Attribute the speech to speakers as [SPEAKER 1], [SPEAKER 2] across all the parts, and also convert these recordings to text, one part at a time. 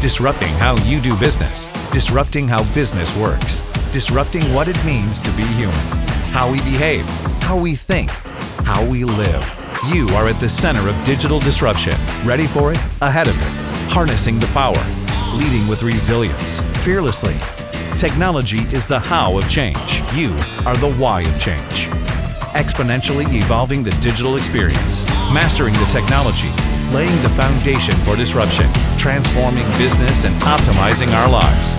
[SPEAKER 1] Disrupting how you do business. Disrupting how business works. Disrupting what it means to be human. How we behave. How we think. How we live. You are at the center of digital disruption. Ready for it? Ahead of it. Harnessing the power. Leading with resilience. Fearlessly. Technology is the how of change. You are the why of change. Exponentially evolving the digital experience. Mastering the technology laying the foundation for disruption, transforming business and optimizing our lives.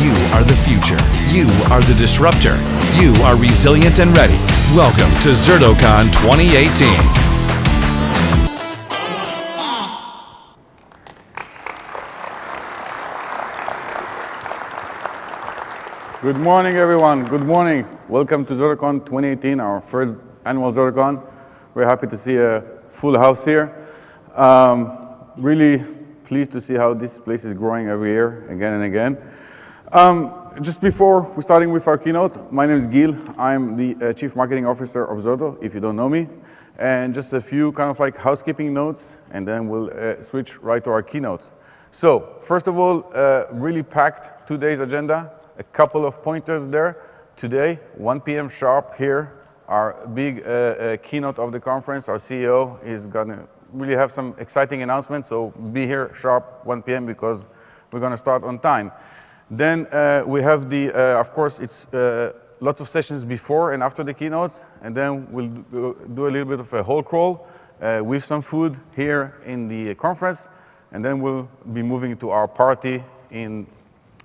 [SPEAKER 1] You are the future. You are the disruptor. You are resilient and ready. Welcome to ZertoCon 2018.
[SPEAKER 2] Good morning, everyone. Good morning. Welcome to ZertoCon 2018, our first annual ZertoCon. We're happy to see a full house here. Um, really pleased to see how this place is growing every year, again and again. Um, just before we're starting with our keynote, my name is Gil. I'm the uh, Chief Marketing Officer of Zerto, if you don't know me. And just a few kind of like housekeeping notes, and then we'll uh, switch right to our keynotes. So, first of all, uh, really packed two days agenda. A couple of pointers there. Today, 1 p.m. sharp here, our big uh, uh, keynote of the conference, our CEO is gonna really have some exciting announcements, so be here sharp 1 p.m. because we're going to start on time. Then uh, we have the, uh, of course, it's uh, lots of sessions before and after the keynote, and then we'll do a little bit of a whole crawl uh, with some food here in the conference, and then we'll be moving to our party in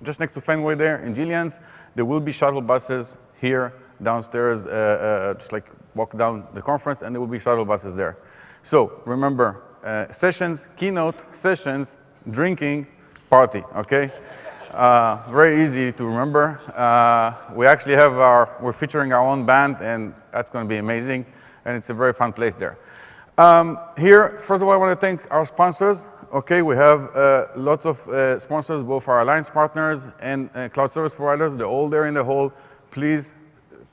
[SPEAKER 2] just next to Fenway there in Jillian's. There will be shuttle buses here downstairs, uh, uh, just like walk down the conference, and there will be shuttle buses there. So remember, uh, sessions, keynote, sessions, drinking, party, okay? Uh, very easy to remember. Uh, we actually have our, we're featuring our own band and that's gonna be amazing. And it's a very fun place there. Um, here, first of all, I wanna thank our sponsors. Okay, we have uh, lots of uh, sponsors, both our alliance partners and uh, cloud service providers. They're all there in the hall. Please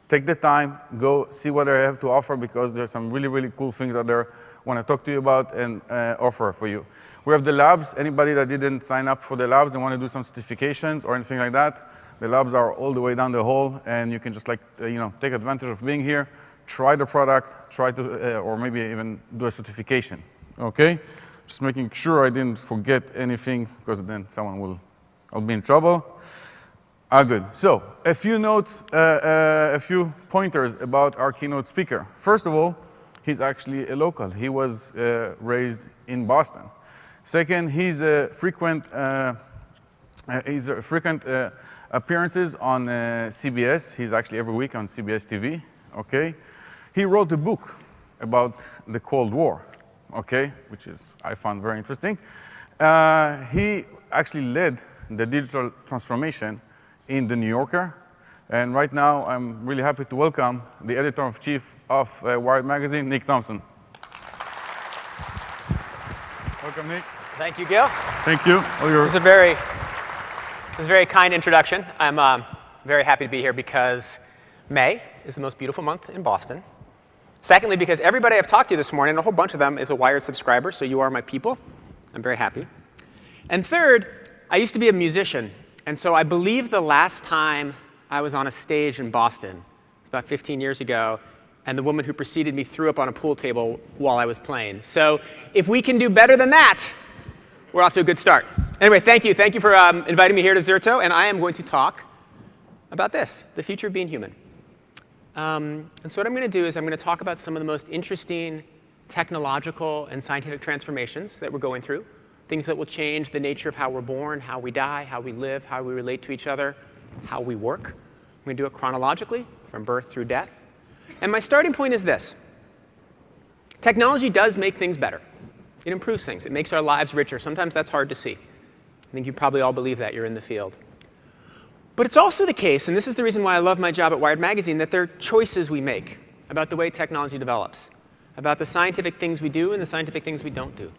[SPEAKER 2] take the time, go see what they have to offer because there's some really, really cool things out there want to talk to you about and uh, offer for you. We have the labs. Anybody that didn't sign up for the labs and want to do some certifications or anything like that, the labs are all the way down the hall, and you can just like uh, you know take advantage of being here, try the product, try to, uh, or maybe even do a certification. Okay, just making sure I didn't forget anything because then someone will, I'll be in trouble. Ah, good. So a few notes, uh, uh, a few pointers about our keynote speaker. First of all, he's actually a local. He was uh, raised in Boston. Second, he's a frequent, uh, uh he's a frequent uh, appearances on uh, CBS. He's actually every week on CBS TV. Okay, he wrote a book about the Cold War. Okay, which is I found very interesting. he actually led the digital transformation in the New Yorker and right now, I'm really happy to welcome the editor-in-chief of uh, Wired Magazine, Nick Thompson. Welcome, Nick.
[SPEAKER 3] Thank you, Gil.
[SPEAKER 2] Thank you.
[SPEAKER 3] All yours. This is a very, this is a very kind introduction. I'm um, very happy to be here because May is the most beautiful month in Boston. Secondly, because everybody I've talked to this morning, a whole bunch of them, is a Wired subscriber, so you are my people. I'm very happy. And third, I used to be a musician, and so I believe the last time I was on a stage in Boston. It's about 15 years ago, and the woman who preceded me threw up on a pool table while I was playing. So if we can do better than that, we're off to a good start. Anyway, thank you. Thank you for um, inviting me here to Zerto, and I am going to talk about this, the future of being human. Um, and so what I'm going to do is I'm going to talk about some of the most interesting technological and scientific transformations that we're going through, things that will change the nature of how we're born, how we die, how we live, how we relate to each other, how we work. I'm going to do it chronologically, from birth through death. And my starting point is this. Technology does make things better. It improves things. It makes our lives richer. Sometimes that's hard to see. I think you probably all believe that. You're in the field. But it's also the case, and this is the reason why I love my job at Wired Magazine, that there are choices we make about the way technology develops, about the scientific things we do and the scientific things we don't do,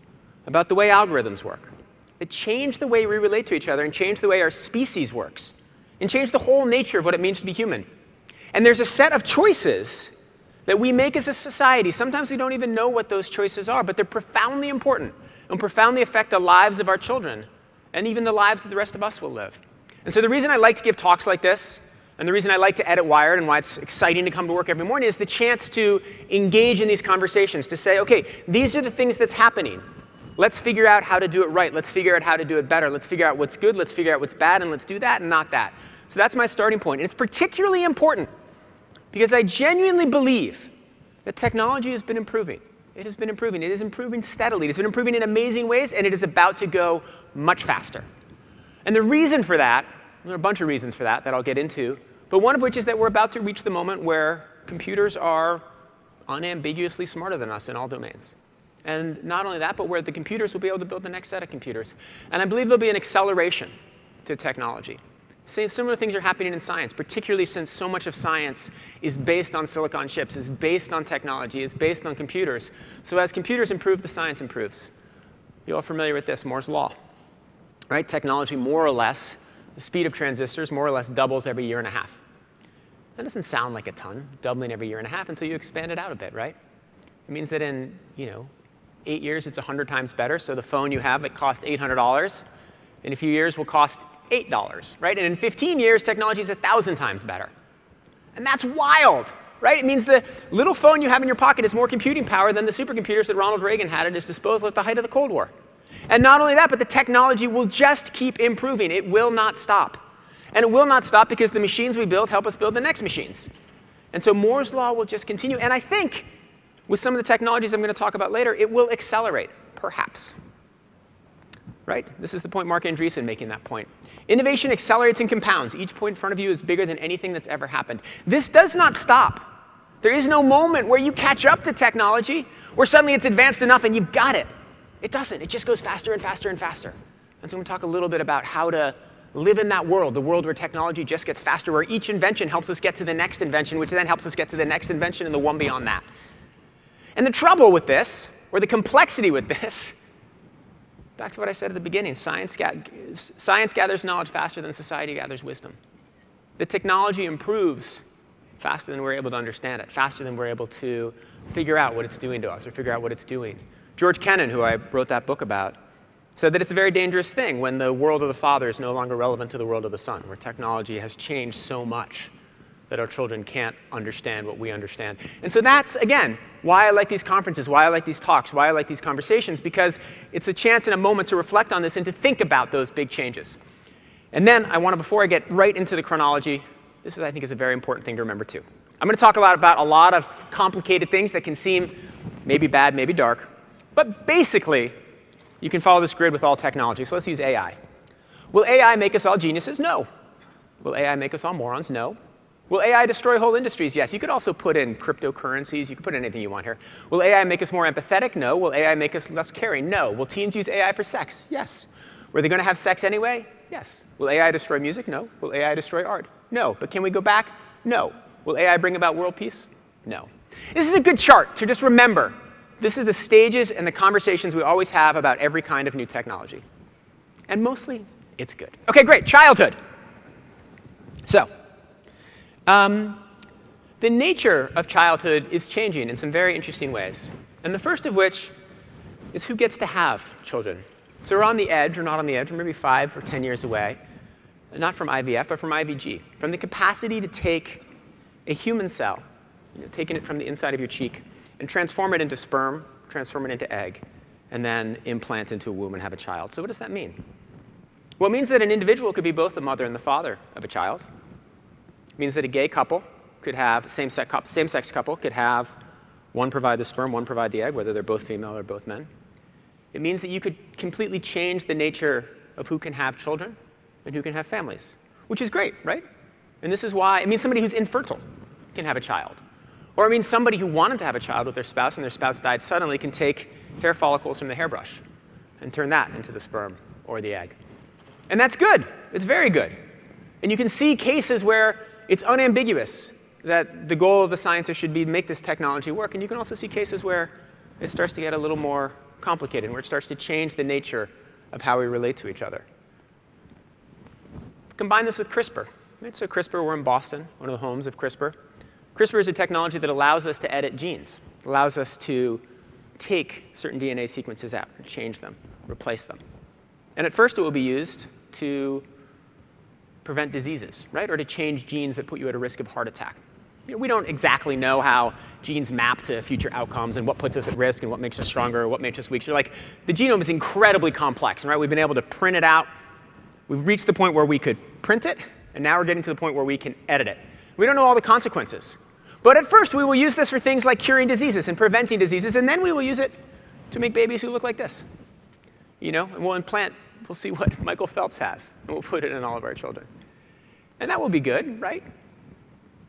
[SPEAKER 3] about the way algorithms work, that change the way we relate to each other and change the way our species works and change the whole nature of what it means to be human. And there's a set of choices that we make as a society. Sometimes we don't even know what those choices are, but they're profoundly important and profoundly affect the lives of our children and even the lives that the rest of us will live. And so the reason I like to give talks like this, and the reason I like to edit Wired and why it's exciting to come to work every morning is the chance to engage in these conversations, to say, okay, these are the things that's happening. Let's figure out how to do it right. Let's figure out how to do it better. Let's figure out what's good. Let's figure out what's bad, and let's do that and not that. So that's my starting point. And it's particularly important because I genuinely believe that technology has been improving. It has been improving. It is improving steadily. It has been improving in amazing ways, and it is about to go much faster. And the reason for that, there are a bunch of reasons for that that I'll get into, but one of which is that we're about to reach the moment where computers are unambiguously smarter than us in all domains. And not only that, but where the computers will be able to build the next set of computers. And I believe there'll be an acceleration to technology. Similar things are happening in science, particularly since so much of science is based on silicon chips, is based on technology, is based on computers. So as computers improve, the science improves. You're all familiar with this, Moore's law. Right? Technology more or less, the speed of transistors more or less doubles every year and a half. That doesn't sound like a ton, doubling every year and a half until you expand it out a bit, right? It means that in, you know, eight years, it's 100 times better. So the phone you have that cost $800 in a few years will cost $8, right? And in 15 years, technology is 1,000 times better. And that's wild, right? It means the little phone you have in your pocket has more computing power than the supercomputers that Ronald Reagan had at his disposal at the height of the Cold War. And not only that, but the technology will just keep improving. It will not stop. And it will not stop because the machines we build help us build the next machines. And so Moore's law will just continue. And I think with some of the technologies I'm going to talk about later, it will accelerate, perhaps. Right? This is the point Marc Andreessen making that point. Innovation accelerates and compounds. Each point in front of you is bigger than anything that's ever happened. This does not stop. There is no moment where you catch up to technology, where suddenly it's advanced enough and you've got it. It doesn't. It just goes faster and faster and faster. And so I'm going to talk a little bit about how to live in that world, the world where technology just gets faster, where each invention helps us get to the next invention, which then helps us get to the next invention and the one beyond that. And the trouble with this, or the complexity with this, back to what I said at the beginning, science, ga science gathers knowledge faster than society gathers wisdom. The technology improves faster than we're able to understand it, faster than we're able to figure out what it's doing to us or figure out what it's doing. George Kennan, who I wrote that book about, said that it's a very dangerous thing when the world of the father is no longer relevant to the world of the son, where technology has changed so much that our children can't understand what we understand. And so that's, again, why I like these conferences, why I like these talks, why I like these conversations, because it's a chance and a moment to reflect on this and to think about those big changes. And then I want to, before I get right into the chronology, this is, I think, is a very important thing to remember too. I'm going to talk a lot about a lot of complicated things that can seem maybe bad, maybe dark. But basically, you can follow this grid with all technology. So let's use AI. Will AI make us all geniuses? No. Will AI make us all morons? No. Will AI destroy whole industries? Yes. You could also put in cryptocurrencies. You could put in anything you want here. Will AI make us more empathetic? No. Will AI make us less caring? No. Will teens use AI for sex? Yes. Were they going to have sex anyway? Yes. Will AI destroy music? No. Will AI destroy art? No. But can we go back? No. Will AI bring about world peace? No. This is a good chart to just remember. This is the stages and the conversations we always have about every kind of new technology. And mostly, it's good. OK, great. Childhood. So um, the nature of childhood is changing in some very interesting ways. And the first of which is who gets to have children. So we're on the edge, or not on the edge, we're maybe five or 10 years away, not from IVF, but from IVG, from the capacity to take a human cell, you know, taking it from the inside of your cheek, and transform it into sperm, transform it into egg, and then implant into a womb and have a child. So what does that mean? Well, it means that an individual could be both the mother and the father of a child means that a gay couple could have, same-sex couple, same -sex couple could have one provide the sperm, one provide the egg, whether they're both female or both men. It means that you could completely change the nature of who can have children and who can have families, which is great, right? And this is why, it means somebody who's infertile can have a child. Or it means somebody who wanted to have a child with their spouse and their spouse died suddenly can take hair follicles from the hairbrush and turn that into the sperm or the egg. And that's good. It's very good. And you can see cases where it's unambiguous that the goal of the scientist should be to make this technology work. And you can also see cases where it starts to get a little more complicated, where it starts to change the nature of how we relate to each other. Combine this with CRISPR. So CRISPR, we're in Boston, one of the homes of CRISPR. CRISPR is a technology that allows us to edit genes, allows us to take certain DNA sequences out and change them, replace them. And at first, it will be used to prevent diseases, right? Or to change genes that put you at a risk of heart attack. You know, we don't exactly know how genes map to future outcomes and what puts us at risk and what makes us stronger or what makes us weak. So like the genome is incredibly complex, right? We've been able to print it out. We've reached the point where we could print it, and now we're getting to the point where we can edit it. We don't know all the consequences. But at first, we will use this for things like curing diseases and preventing diseases, and then we will use it to make babies who look like this. You know, and we'll implant, we'll see what Michael Phelps has, and we'll put it in all of our children. And that will be good, right?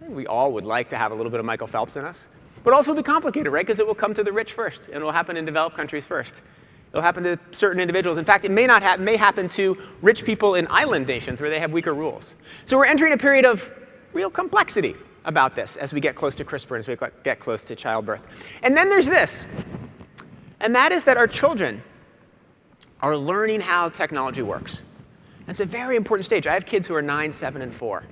[SPEAKER 3] We all would like to have a little bit of Michael Phelps in us. But also it will be complicated, right? Because it will come to the rich first, and it will happen in developed countries first. It'll happen to certain individuals. In fact, it may not ha may happen to rich people in island nations where they have weaker rules. So we're entering a period of real complexity about this as we get close to CRISPR as we get close to childbirth. And then there's this, and that is that our children are learning how technology works. That's a very important stage. I have kids who are 9, 7, and 4.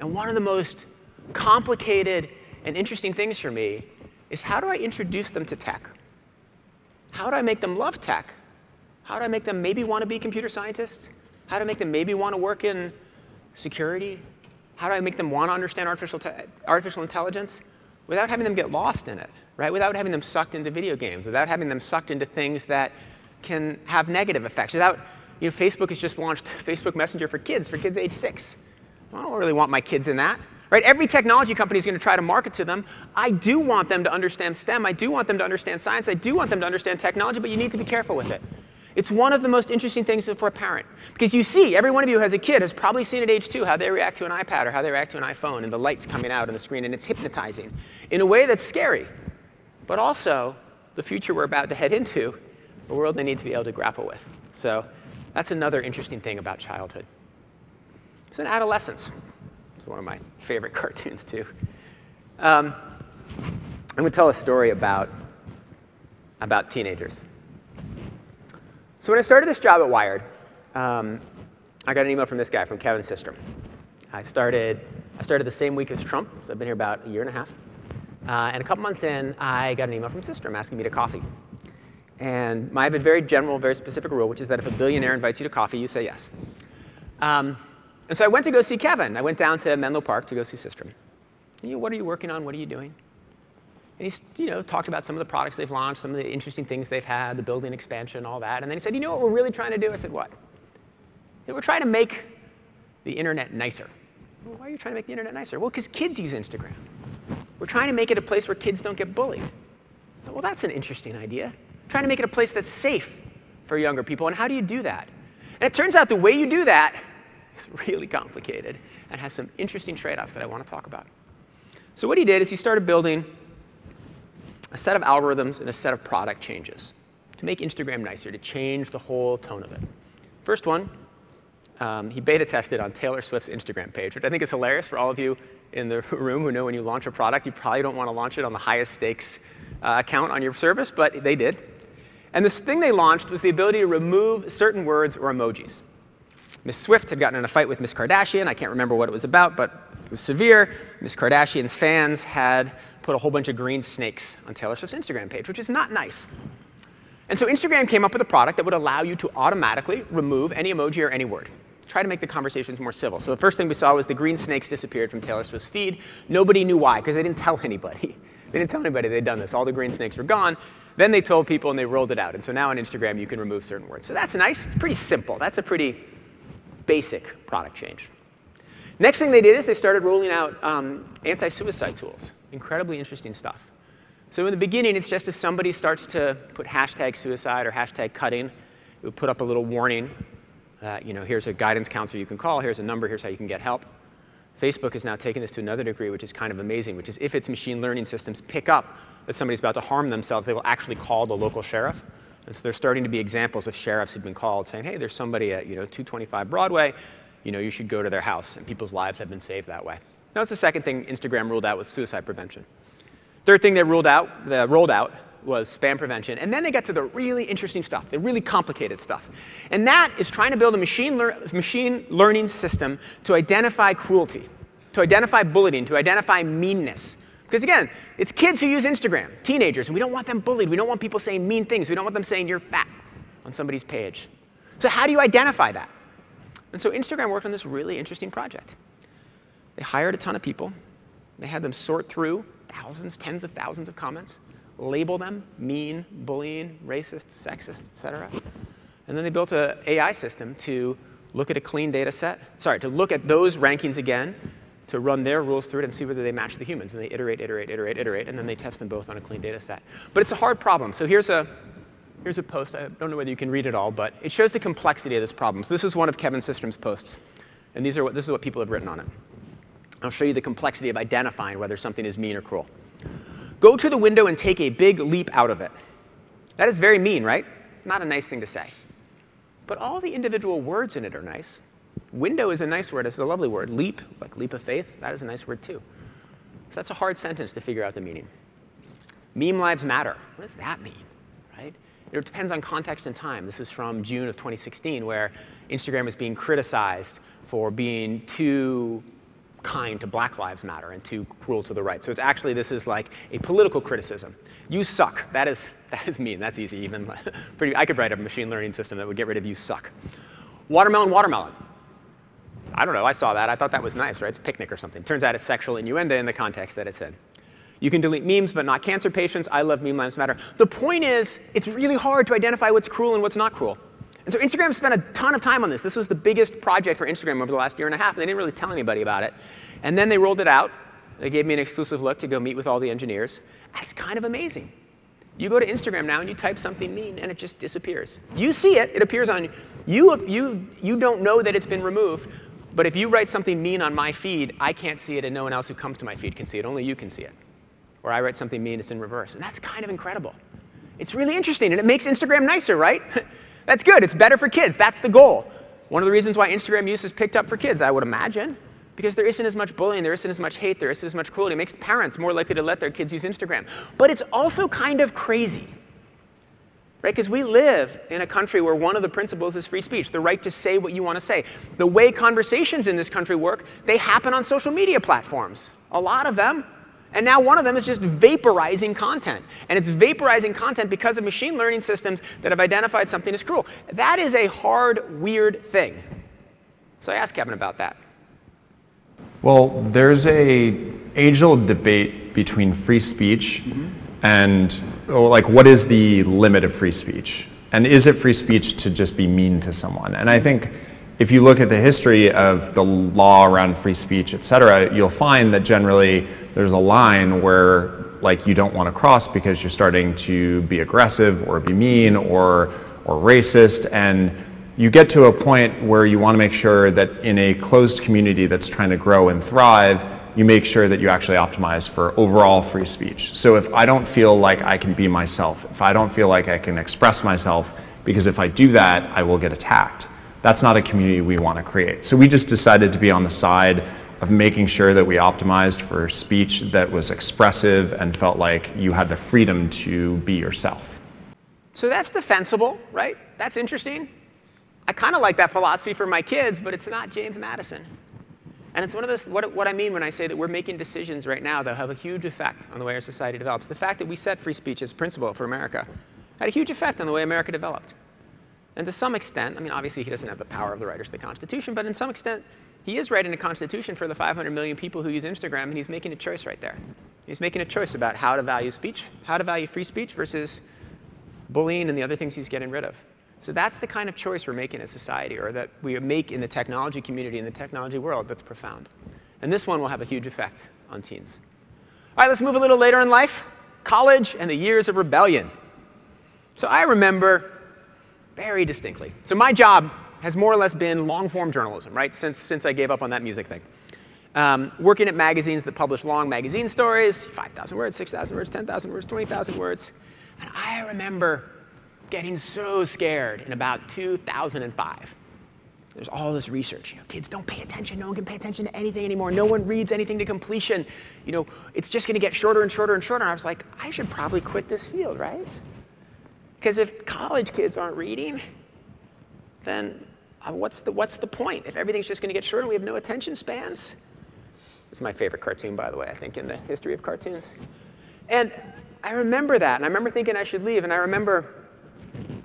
[SPEAKER 3] And one of the most complicated and interesting things for me is how do I introduce them to tech? How do I make them love tech? How do I make them maybe want to be computer scientists? How do I make them maybe want to work in security? How do I make them want to understand artificial, artificial intelligence without having them get lost in it, right? Without having them sucked into video games, without having them sucked into things that can have negative effects, without, you know, Facebook has just launched Facebook Messenger for kids, for kids age six. I don't really want my kids in that. Right? Every technology company is going to try to market to them. I do want them to understand STEM. I do want them to understand science. I do want them to understand technology, but you need to be careful with it. It's one of the most interesting things for a parent. Because you see, every one of you has a kid has probably seen at age two how they react to an iPad or how they react to an iPhone and the lights coming out on the screen, and it's hypnotizing in a way that's scary. But also, the future we're about to head into, a world they need to be able to grapple with. So that's another interesting thing about childhood. It's an adolescence. It's one of my favorite cartoons, too. Um, I'm going to tell a story about, about teenagers. So when I started this job at Wired, um, I got an email from this guy, from Kevin Systrom. I started, I started the same week as Trump, so I've been here about a year and a half. Uh, and a couple months in, I got an email from Systrom asking me to coffee. And I have a very general, very specific rule, which is that if a billionaire invites you to coffee, you say yes. Um, and so I went to go see Kevin. I went down to Menlo Park to go see Systrom. You know, what are you working on? What are you doing? And he you know, talked about some of the products they've launched, some of the interesting things they've had, the building expansion, all that. And then he said, you know what we're really trying to do? I said, what? Said, we're trying to make the internet nicer. Well, why are you trying to make the internet nicer? Well, because kids use Instagram. We're trying to make it a place where kids don't get bullied. Well, that's an interesting idea. Trying to make it a place that's safe for younger people. And how do you do that? And it turns out the way you do that is really complicated and has some interesting trade-offs that I want to talk about. So what he did is he started building a set of algorithms and a set of product changes to make Instagram nicer, to change the whole tone of it. First one, um, he beta tested on Taylor Swift's Instagram page, which I think is hilarious for all of you in the room who know when you launch a product, you probably don't want to launch it on the highest stakes uh, account on your service, but they did. And this thing they launched was the ability to remove certain words or emojis. Miss Swift had gotten in a fight with Miss Kardashian. I can't remember what it was about, but it was severe. Miss Kardashian's fans had put a whole bunch of green snakes on Taylor Swift's Instagram page, which is not nice. And so Instagram came up with a product that would allow you to automatically remove any emoji or any word. Try to make the conversations more civil. So the first thing we saw was the green snakes disappeared from Taylor Swift's feed. Nobody knew why, because they didn't tell anybody. They didn't tell anybody they'd done this. All the green snakes were gone. Then they told people and they rolled it out. And so now on Instagram, you can remove certain words. So that's nice. It's pretty simple. That's a pretty basic product change. Next thing they did is they started rolling out um, anti-suicide tools. Incredibly interesting stuff. So in the beginning, it's just if somebody starts to put hashtag suicide or hashtag cutting, it would put up a little warning. Uh, you know, here's a guidance counselor you can call. Here's a number. Here's how you can get help. Facebook has now taken this to another degree, which is kind of amazing, which is if its machine learning systems pick up that somebody's about to harm themselves, they will actually call the local sheriff. And so there's starting to be examples of sheriffs who've been called saying, hey, there's somebody at you know, 225 Broadway. You know, you should go to their house. And people's lives have been saved that way. Now, That's the second thing Instagram ruled out was suicide prevention. Third thing they ruled out, they rolled out was spam prevention. And then they got to the really interesting stuff, the really complicated stuff. And that is trying to build a machine, lear machine learning system to identify cruelty, to identify bullying, to identify meanness. Because again, it's kids who use Instagram, teenagers, and we don't want them bullied. We don't want people saying mean things. We don't want them saying you're fat on somebody's page. So how do you identify that? And so Instagram worked on this really interesting project. They hired a ton of people. They had them sort through thousands, tens of thousands of comments, label them mean, bullying, racist, sexist, et cetera. And then they built an AI system to look at a clean data set, sorry, to look at those rankings again, to run their rules through it and see whether they match the humans. And they iterate, iterate, iterate, iterate, and then they test them both on a clean data set. But it's a hard problem. So here's a, here's a post. I don't know whether you can read it all, but it shows the complexity of this problem. So this is one of Kevin Systrom's posts. And these are what, this is what people have written on it. I'll show you the complexity of identifying whether something is mean or cruel. Go to the window and take a big leap out of it. That is very mean, right? Not a nice thing to say. But all the individual words in it are nice. Window is a nice word. It's a lovely word. Leap, like leap of faith, that is a nice word too. So that's a hard sentence to figure out the meaning. Meme lives matter. What does that mean, right? It depends on context and time. This is from June of 2016, where Instagram is being criticized for being too kind to Black Lives Matter and too cruel to the right. So it's actually, this is like a political criticism. You suck. That is, that is mean. That's easy. Even pretty, I could write a machine learning system that would get rid of you suck. Watermelon, watermelon. I don't know. I saw that. I thought that was nice, right? It's picnic or something. Turns out it's sexual innuendo in the context that it's in. You can delete memes, but not cancer patients. I love meme lives matter. The point is, it's really hard to identify what's cruel and what's not cruel. And so Instagram spent a ton of time on this. This was the biggest project for Instagram over the last year and a half, and they didn't really tell anybody about it. And then they rolled it out. They gave me an exclusive look to go meet with all the engineers. That's kind of amazing. You go to Instagram now and you type something mean and it just disappears. You see it, it appears on you. You, you don't know that it's been removed, but if you write something mean on my feed, I can't see it and no one else who comes to my feed can see it. Only you can see it. Or I write something mean, it's in reverse. And that's kind of incredible. It's really interesting and it makes Instagram nicer, right? That's good. It's better for kids. That's the goal. One of the reasons why Instagram use is picked up for kids, I would imagine, because there isn't as much bullying, there isn't as much hate, there isn't as much cruelty. It makes parents more likely to let their kids use Instagram. But it's also kind of crazy, right? Because we live in a country where one of the principles is free speech, the right to say what you want to say. The way conversations in this country work, they happen on social media platforms, a lot of them. And now one of them is just vaporizing content. And it's vaporizing content because of machine learning systems that have identified something as cruel. That is a hard, weird thing. So I asked Kevin about that.
[SPEAKER 4] Well, there's a age-old debate between free speech mm-hmm. and oh, like what is the limit of free speech? And is it free speech to just be mean to someone? And I think if you look at the history of the law around free speech, et cetera, you'll find that generally there's a line where like you don't want to cross because you're starting to be aggressive or be mean or or racist and you get to a point where you want to make sure that in a closed community that's trying to grow and thrive, you make sure that you actually optimize for overall free speech. So if I don't feel like I can be myself, if I don't feel like I can express myself, because if I do that, I will get attacked. That's not a community we want to create. So we just decided to be on the side of making sure that we optimized for speech that was expressive and felt like you had the freedom to be yourself.
[SPEAKER 3] So that's defensible, right? That's interesting. I kind of like that philosophy for my kids, but it's not James Madison. And it's one of those, what, what I mean when I say that we're making decisions right now that have a huge effect on the way our society develops. The fact that we set free speech as principle for America had a huge effect on the way America developed. And to some extent, I mean, obviously he doesn't have the power of the writers of the Constitution, but in some extent, he is writing a Constitution for the 500 million people who use Instagram, and he's making a choice right there. He's making a choice about how to value speech, how to value free speech versus bullying and the other things he's getting rid of. So that's the kind of choice we're making as society, or that we make in the technology community, in the technology world, that's profound. And this one will have a huge effect on teens. All right, let's move a little later in life. College and the years of rebellion. So I remember very distinctly. So my job has more or less been long-form journalism, right, since, since I gave up on that music thing. Um, working at magazines that publish long magazine stories, 5,000 words, 6,000 words, 10,000 words, 20,000 words. And I remember getting so scared in about 2005. There's all this research. You know, kids don't pay attention. No one can pay attention to anything anymore. No one reads anything to completion. You know, it's just going to get shorter and shorter and shorter. And I was like, I should probably quit this field, right? Because if college kids aren't reading, then uh, what's, the, what's the point? If everything's just going to get shorter and we have no attention spans? It's my favorite cartoon, by the way, I think, in the history of cartoons. And I remember that, and I remember thinking I should leave, and I remember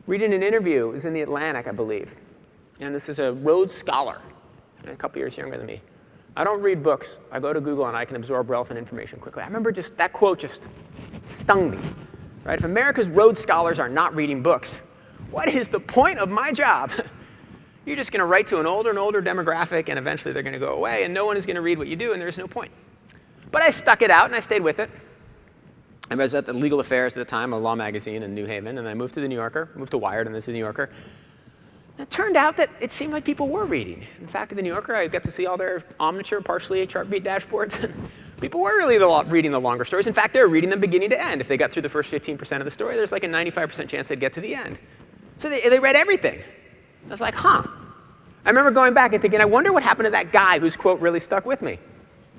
[SPEAKER 3] reading an interview, it was in the Atlantic, I believe, and this is a Rhodes Scholar, a couple years younger than me. I don't read books. I go to Google and I can absorb relevant information quickly. I remember just that quote just stung me. Right? If America's Rhodes Scholars are not reading books, what is the point of my job? You're just going to write to an older and older demographic, and eventually they're going to go away, and no one is going to read what you do, and there's no point. But I stuck it out, and I stayed with it. I was at the Legal Affairs at the time, a law magazine in New Haven, and I moved to the New Yorker, moved to Wired, and then to the New Yorker. It turned out that it seemed like people were reading. In fact, in the New Yorker, I got to see all their Omniture, partially Chartbeat dashboards. people were really the reading the longer stories. In fact, they were reading them beginning to end. If they got through the first 15% of the story, there's like a 95% chance they'd get to the end. So they, they read everything. I was like, huh. I remember going back and thinking, I wonder what happened to that guy whose quote really stuck with me.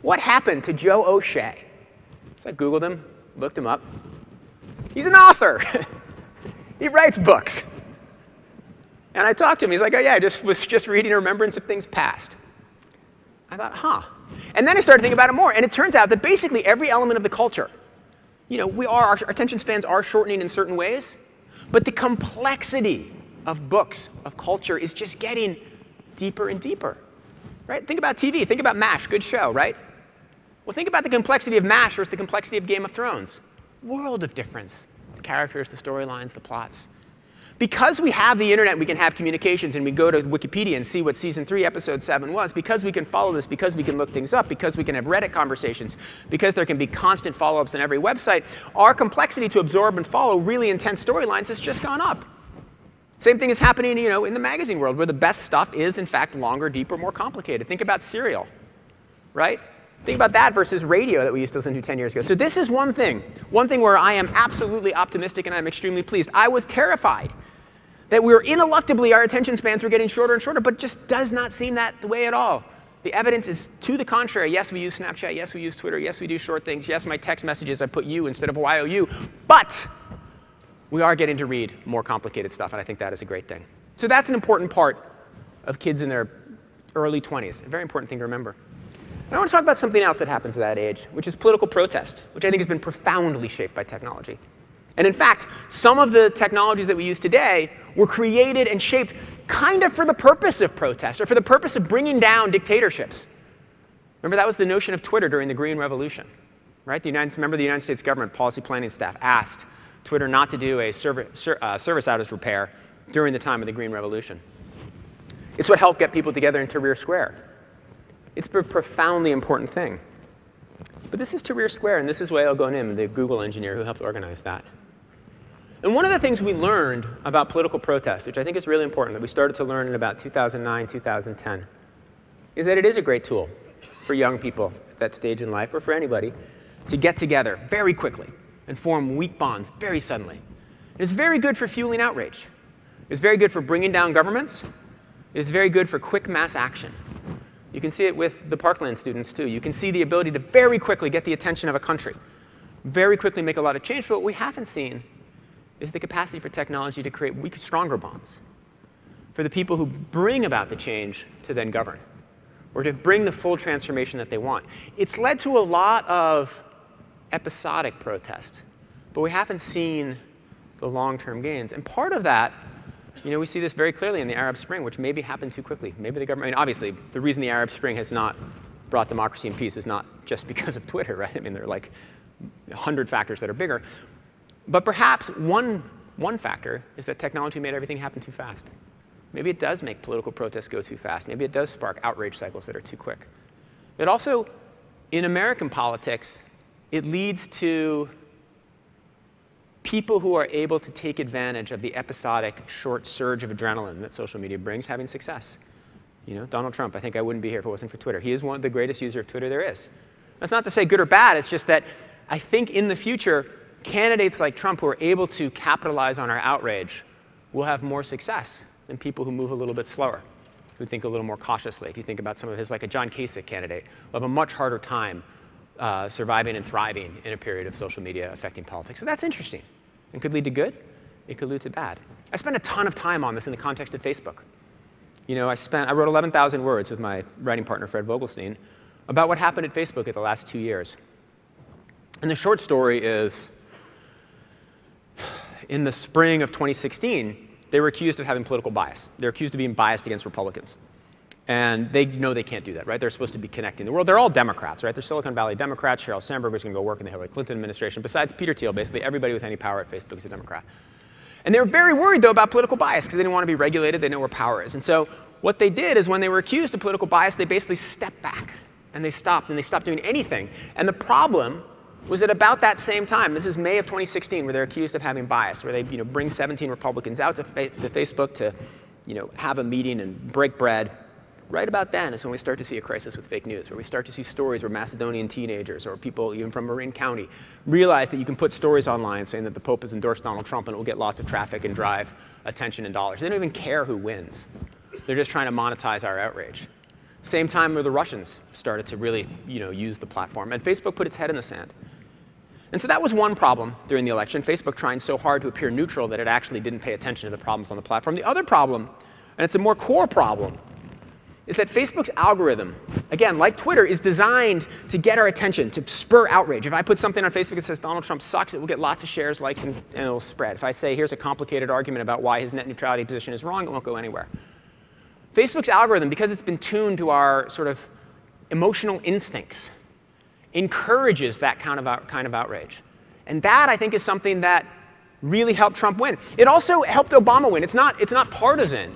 [SPEAKER 3] What happened to Joe O'Shea? So I Googled him, looked him up. He's an author. he writes books. And I talked to him. He's like, oh, yeah, I just was just reading a remembrance of things past. I thought, huh. And then I started thinking about it more. And it turns out that basically every element of the culture, you know, we are, our attention spans are shortening in certain ways, but the complexity of books, of culture, is just getting deeper and deeper. Right? Think about TV. Think about MASH, good show, right? Well, think about the complexity of MASH versus the complexity of Game of Thrones. World of difference. The characters, the storylines, the plots. Because we have the internet, we can have communications, and we go to Wikipedia and see what season three, episode seven was. Because we can follow this, because we can look things up, because we can have Reddit conversations, because there can be constant follow ups on every website, our complexity to absorb and follow really intense storylines has just gone up. Same thing is happening you know, in the magazine world, where the best stuff is, in fact, longer, deeper, more complicated. Think about serial, right? Think about that versus radio that we used to listen to 10 years ago. So this is one thing, one thing where I am absolutely optimistic and I'm extremely pleased. I was terrified that we were ineluctably, our attention spans were getting shorter and shorter, but just does not seem that way at all. The evidence is to the contrary. Yes, we use Snapchat. Yes, we use Twitter. Yes, we do short things. Yes, my text messages, I put you instead of YOU. But we are getting to read more complicated stuff, and I think that is a great thing. So that's an important part of kids in their early 20s, a very important thing to remember. And I want to talk about something else that happens at that age, which is political protest, which I think has been profoundly shaped by technology. And in fact, some of the technologies that we use today were created and shaped kind of for the purpose of protest or for the purpose of bringing down dictatorships. Remember, that was the notion of Twitter during the Green Revolution, right? The United, remember, the United States government policy planning staff asked Twitter not to do a service, uh, service outage repair during the time of the Green Revolution. It's what helped get people together in Tahrir Square. It's a profoundly important thing. But this is Tahrir Square, and this is Wael Ghonim, the Google engineer who helped organize that. And one of the things we learned about political protest, which I think is really important, that we started to learn in about 2009, 2010, is that it is a great tool for young people at that stage in life, or for anybody, to get together very quickly and form weak bonds very suddenly. it's very good for fueling outrage. It's very good for bringing down governments. It's very good for quick mass action. You can see it with the Parkland students, too. You can see the ability to very quickly get the attention of a country, very quickly make a lot of change. But what we haven't seen is the capacity for technology to create weak, stronger bonds for the people who bring about the change to then govern or to bring the full transformation that they want. It's led to a lot of episodic protest, but we haven't seen the long-term gains. And part of that, you know, we see this very clearly in the Arab Spring, which maybe happened too quickly. Maybe the government, I mean, obviously, the reason the Arab Spring has not brought democracy and peace is not just because of Twitter, right? I mean, there are like 100 factors that are bigger. But perhaps one, one factor is that technology made everything happen too fast. Maybe it does make political protests go too fast. Maybe it does spark outrage cycles that are too quick. It also, in American politics, it leads to people who are able to take advantage of the episodic short surge of adrenaline that social media brings having success. You know, Donald Trump, I think I wouldn't be here if it wasn't for Twitter. He is one of the greatest users of Twitter there is. That's not to say good or bad, it's just that I think in the future, candidates like Trump who are able to capitalize on our outrage will have more success than people who move a little bit slower, who think a little more cautiously. If you think about some of his, like a John Kasich candidate, will have a much harder time uh, surviving and thriving in a period of social media affecting politics. So that's interesting and could lead to good. It could lead to bad. I spent a ton of time on this in the context of Facebook. You know, I spent, I wrote 11,000 words with my writing partner, Fred Vogelstein, about what happened at Facebook in the last two years. And the short story is in the spring of 2016, they were accused of having political bias. They're accused of being biased against Republicans. And they know they can't do that, right? They're supposed to be connecting the world. They're all Democrats, right? They're Silicon Valley Democrats. Sheryl Sandberg is going to go work in the Hillary Clinton administration. Besides Peter Thiel, basically everybody with any power at Facebook is a Democrat. And they were very worried, though, about political bias because they didn't want to be regulated. They know where power is. And so what they did is when they were accused of political bias, they basically stepped back and they stopped and they stopped doing anything. And the problem was at about that same time, this is May of 2016, where they're accused of having bias, where they you know, bring 17 Republicans out to, fa to Facebook to you know, have a meeting and break bread right about then is when we start to see a crisis with fake news, where we start to see stories where Macedonian teenagers or people even from Marin County realize that you can put stories online saying that the Pope has endorsed Donald Trump and it will get lots of traffic and drive attention and dollars. They don't even care who wins. They're just trying to monetize our outrage. Same time where the Russians started to really you know, use the platform, and Facebook put its head in the sand. And so that was one problem during the election, Facebook trying so hard to appear neutral that it actually didn't pay attention to the problems on the platform. The other problem, and it's a more core problem, is that Facebook's algorithm, again, like Twitter, is designed to get our attention, to spur outrage. If I put something on Facebook that says Donald Trump sucks, it will get lots of shares, likes, and, and it'll spread. If I say here's a complicated argument about why his net neutrality position is wrong, it won't go anywhere. Facebook's algorithm, because it's been tuned to our sort of emotional instincts, encourages that kind of, out, kind of outrage. And that, I think, is something that really helped Trump win. It also helped Obama win. It's not, it's not partisan.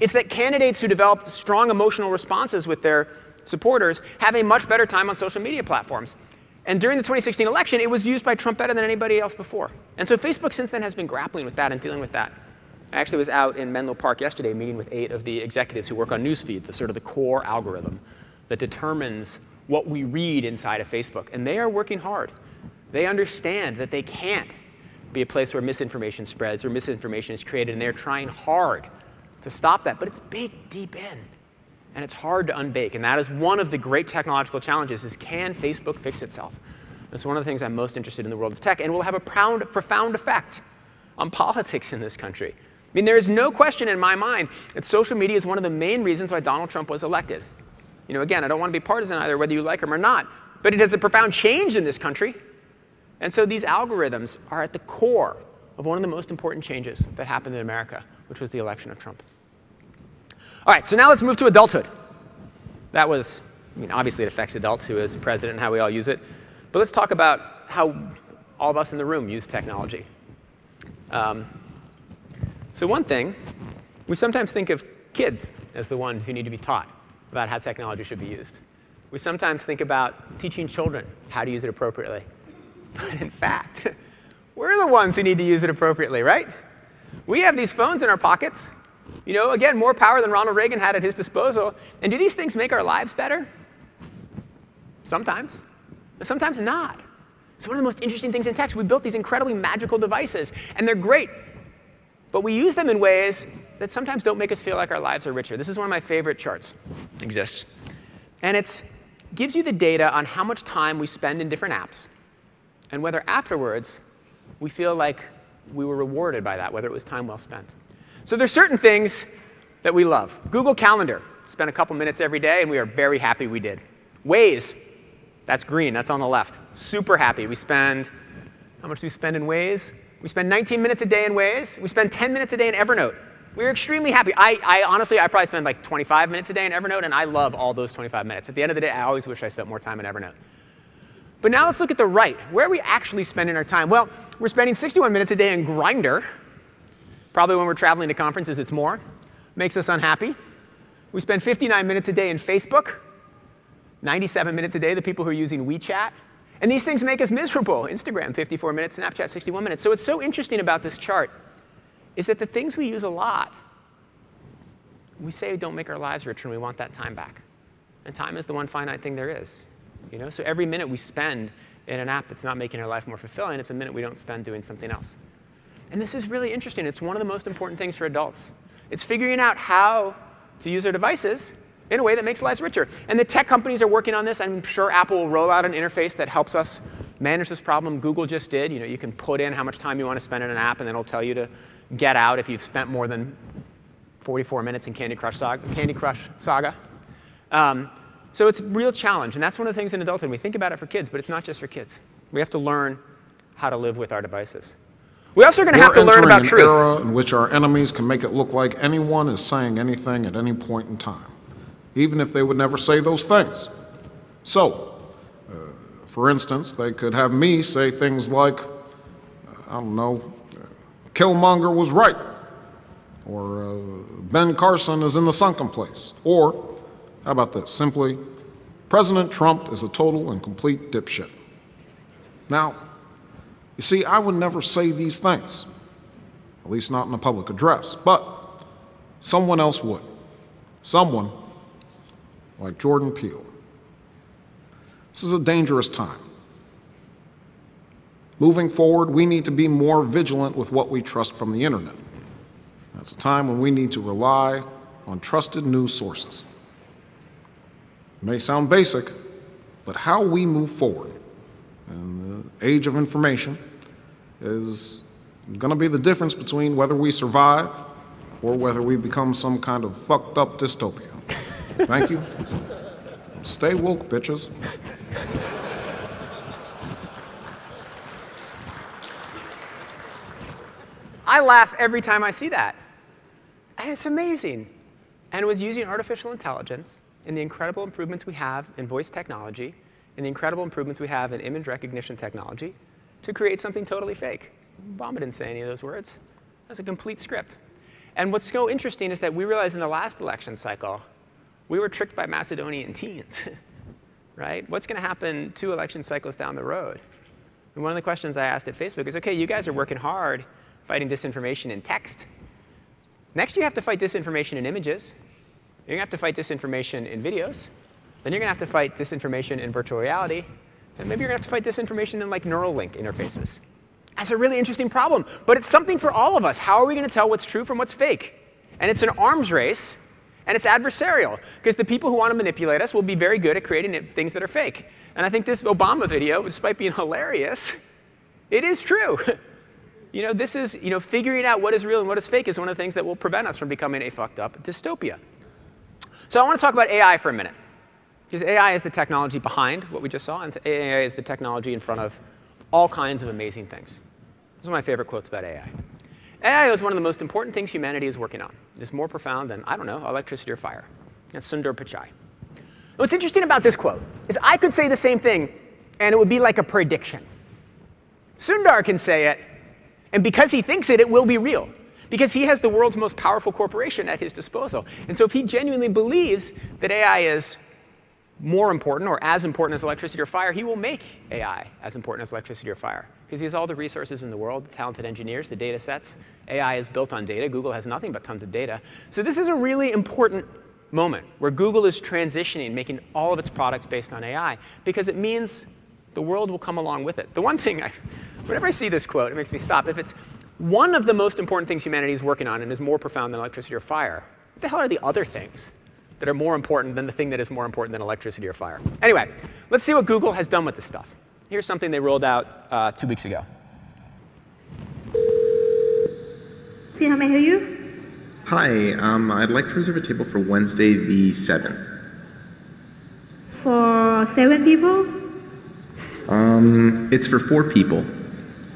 [SPEAKER 3] It's that candidates who develop strong emotional responses with their supporters have a much better time on social media platforms. And during the 2016 election, it was used by Trump better than anybody else before. And so Facebook since then has been grappling with that and dealing with that. I actually was out in Menlo Park yesterday meeting with eight of the executives who work on Newsfeed, the sort of the core algorithm that determines what we read inside of Facebook. And they are working hard. They understand that they can't be a place where misinformation spreads or misinformation is created, and they're trying hard to stop that, but it's baked deep in. And it's hard to unbake. And that is one of the great technological challenges is can Facebook fix itself? That's one of the things I'm most interested in the world of tech and will have a profound, profound effect on politics in this country. I mean, there is no question in my mind that social media is one of the main reasons why Donald Trump was elected. You know, again, I don't want to be partisan either, whether you like him or not, but it has a profound change in this country. And so these algorithms are at the core of one of the most important changes that happened in America, which was the election of Trump. All right, so now let's move to adulthood. That was, I mean, obviously it affects adults who is president and how we all use it. But let's talk about how all of us in the room use technology. Um, so one thing, we sometimes think of kids as the ones who need to be taught about how technology should be used. We sometimes think about teaching children how to use it appropriately. But in fact, we're the ones who need to use it appropriately, right? We have these phones in our pockets. You know, again, more power than Ronald Reagan had at his disposal. And do these things make our lives better? Sometimes. But sometimes not. It's one of the most interesting things in tech. We built these incredibly magical devices, and they're great. But we use them in ways that sometimes don't make us feel like our lives are richer. This is one of my favorite charts. exists. And it gives you the data on how much time we spend in different apps and whether afterwards we feel like we were rewarded by that, whether it was time well spent. So there's certain things that we love. Google Calendar, spend a couple minutes every day, and we are very happy we did. Waze, that's green, that's on the left. Super happy. We spend, how much do we spend in Waze? We spend 19 minutes a day in Waze. We spend 10 minutes a day in Evernote. We're extremely happy. I, I, honestly, I probably spend like 25 minutes a day in Evernote, and I love all those 25 minutes. At the end of the day, I always wish I spent more time in Evernote. But now let's look at the right. Where are we actually spending our time? Well, we're spending 61 minutes a day in Grindr, Probably when we're traveling to conferences, it's more. Makes us unhappy. We spend 59 minutes a day in Facebook, 97 minutes a day, the people who are using WeChat. And these things make us miserable. Instagram, 54 minutes, Snapchat, 61 minutes. So what's so interesting about this chart is that the things we use a lot, we say don't make our lives richer, and we want that time back. And time is the one finite thing there is. You know? So every minute we spend in an app that's not making our life more fulfilling, it's a minute we don't spend doing something else. And this is really interesting. It's one of the most important things for adults. It's figuring out how to use our devices in a way that makes lives richer. And the tech companies are working on this. I'm sure Apple will roll out an interface that helps us manage this problem. Google just did. You know, you can put in how much time you want to spend in an app, and then it'll tell you to get out if you've spent more than 44 minutes in Candy Crush Saga. Candy Crush saga. Um, so it's a real challenge, and that's one of the things in adulthood. We think about it for kids, but it's not just for kids. We have to learn how to live with our devices. We also are going to have to learn about
[SPEAKER 5] an
[SPEAKER 3] truth.
[SPEAKER 5] era in which our enemies can make it look like anyone is saying anything at any point in time, even if they would never say those things. So, uh, for instance, they could have me say things like, uh, I don't know, uh, Killmonger was right, or uh, Ben Carson is in the sunken place, or how about this? Simply, President Trump is a total and complete dipshit. Now, you see, I would never say these things, at least not in a public address, but someone else would. Someone like Jordan Peele. This is a dangerous time. Moving forward, we need to be more vigilant with what we trust from the internet. That's a time when we need to rely on trusted news sources. It may sound basic, but how we move forward in the age of information is going to be the difference between whether we survive or whether we become some kind of fucked up dystopia. Thank you. Stay woke, bitches.
[SPEAKER 3] I laugh every time I see that. And it's amazing. And it was using artificial intelligence and the incredible improvements we have in voice technology and the incredible improvements we have in image recognition technology to create something totally fake. Obama didn't say any of those words. That's a complete script. And what's so interesting is that we realized in the last election cycle, we were tricked by Macedonian teens, right? What's going to happen two election cycles down the road? And one of the questions I asked at Facebook is, OK, you guys are working hard fighting disinformation in text. Next, you have to fight disinformation in images. You're going to have to fight disinformation in videos. Then you're going to have to fight disinformation in virtual reality. And maybe you're going to have to fight disinformation in like neural link interfaces. That's a really interesting problem. But it's something for all of us. How are we going to tell what's true from what's fake? And it's an arms race, and it's adversarial. Because the people who want to manipulate us will be very good at creating things that are fake. And I think this Obama video, despite being hilarious, it is true. You know, this is, you know, figuring out what is real and what is fake is one of the things that will prevent us from becoming a fucked up dystopia. So I want to talk about AI for a minute. Because AI is the technology behind what we just saw, and AI is the technology in front of all kinds of amazing things. Those are my favorite quotes about AI. AI is one of the most important things humanity is working on. It is more profound than, I don't know, electricity or fire. That's Sundar Pichai. What's interesting about this quote is I could say the same thing, and it would be like a prediction. Sundar can say it, and because he thinks it, it will be real. Because he has the world's most powerful corporation at his disposal. And so if he genuinely believes that AI is more important or as important as electricity or fire, he will make AI as important as electricity or fire. Because he has all the resources in the world, the talented engineers, the data sets. AI is built on data. Google has nothing but tons of data. So this is a really important moment where Google is transitioning, making all of its products based on AI, because it means the world will come along with it. The one thing, I, whenever I see this quote, it makes me stop. If it's one of the most important things humanity is working on and is more profound than electricity or fire, what the hell are the other things that are more important than the thing that is more important than electricity or fire? Anyway, let's see what Google has done with this stuff. Here's something they rolled out uh, two weeks ago.
[SPEAKER 6] See how may I help you?
[SPEAKER 7] Hi, um, I'd like to reserve a table for Wednesday the 7th.
[SPEAKER 6] For seven people?
[SPEAKER 7] Um, it's for four people.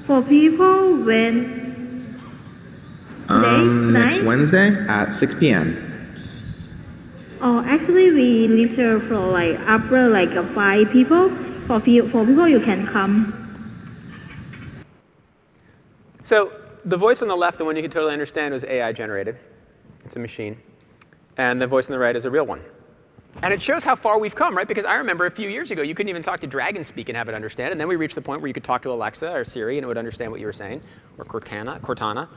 [SPEAKER 6] For people when
[SPEAKER 7] Um,
[SPEAKER 6] Today?
[SPEAKER 7] next Wednesday at 6 p.m.
[SPEAKER 6] Oh, actually we reserve for like after like uh, five people. For few, for people you can come.
[SPEAKER 3] So the voice on the left, the one you could totally understand, was AI generated. It's a machine. And the voice on the right is a real one. And it shows how far we've come, right? Because I remember a few years ago, you couldn't even talk to Dragon Speak and have it understand. And then we reached the point where you could talk to Alexa or Siri and it would understand what you were saying, or Cortana. Cortana.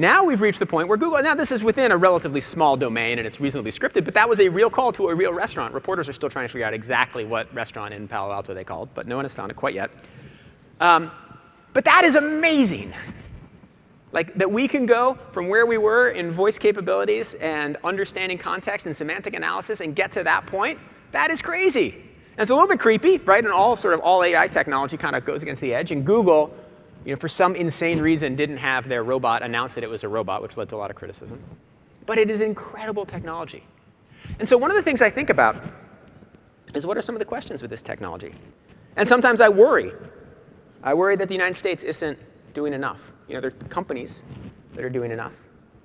[SPEAKER 3] Now we've reached the point where Google, now this is within a relatively small domain and it's reasonably scripted, but that was a real call to a real restaurant. Reporters are still trying to figure out exactly what restaurant in Palo Alto they called, but no one has found it quite yet. Um, but that is amazing. Like that we can go from where we were in voice capabilities and understanding context and semantic analysis and get to that point, that is crazy. And it's a little bit creepy, right? And all sort of all AI technology kind of goes against the edge. And Google, you know, for some insane reason, didn't have their robot announce that it was a robot, which led to a lot of criticism. But it is incredible technology. And so one of the things I think about is what are some of the questions with this technology? And sometimes I worry. I worry that the United States isn't doing enough. You know, there are companies that are doing enough.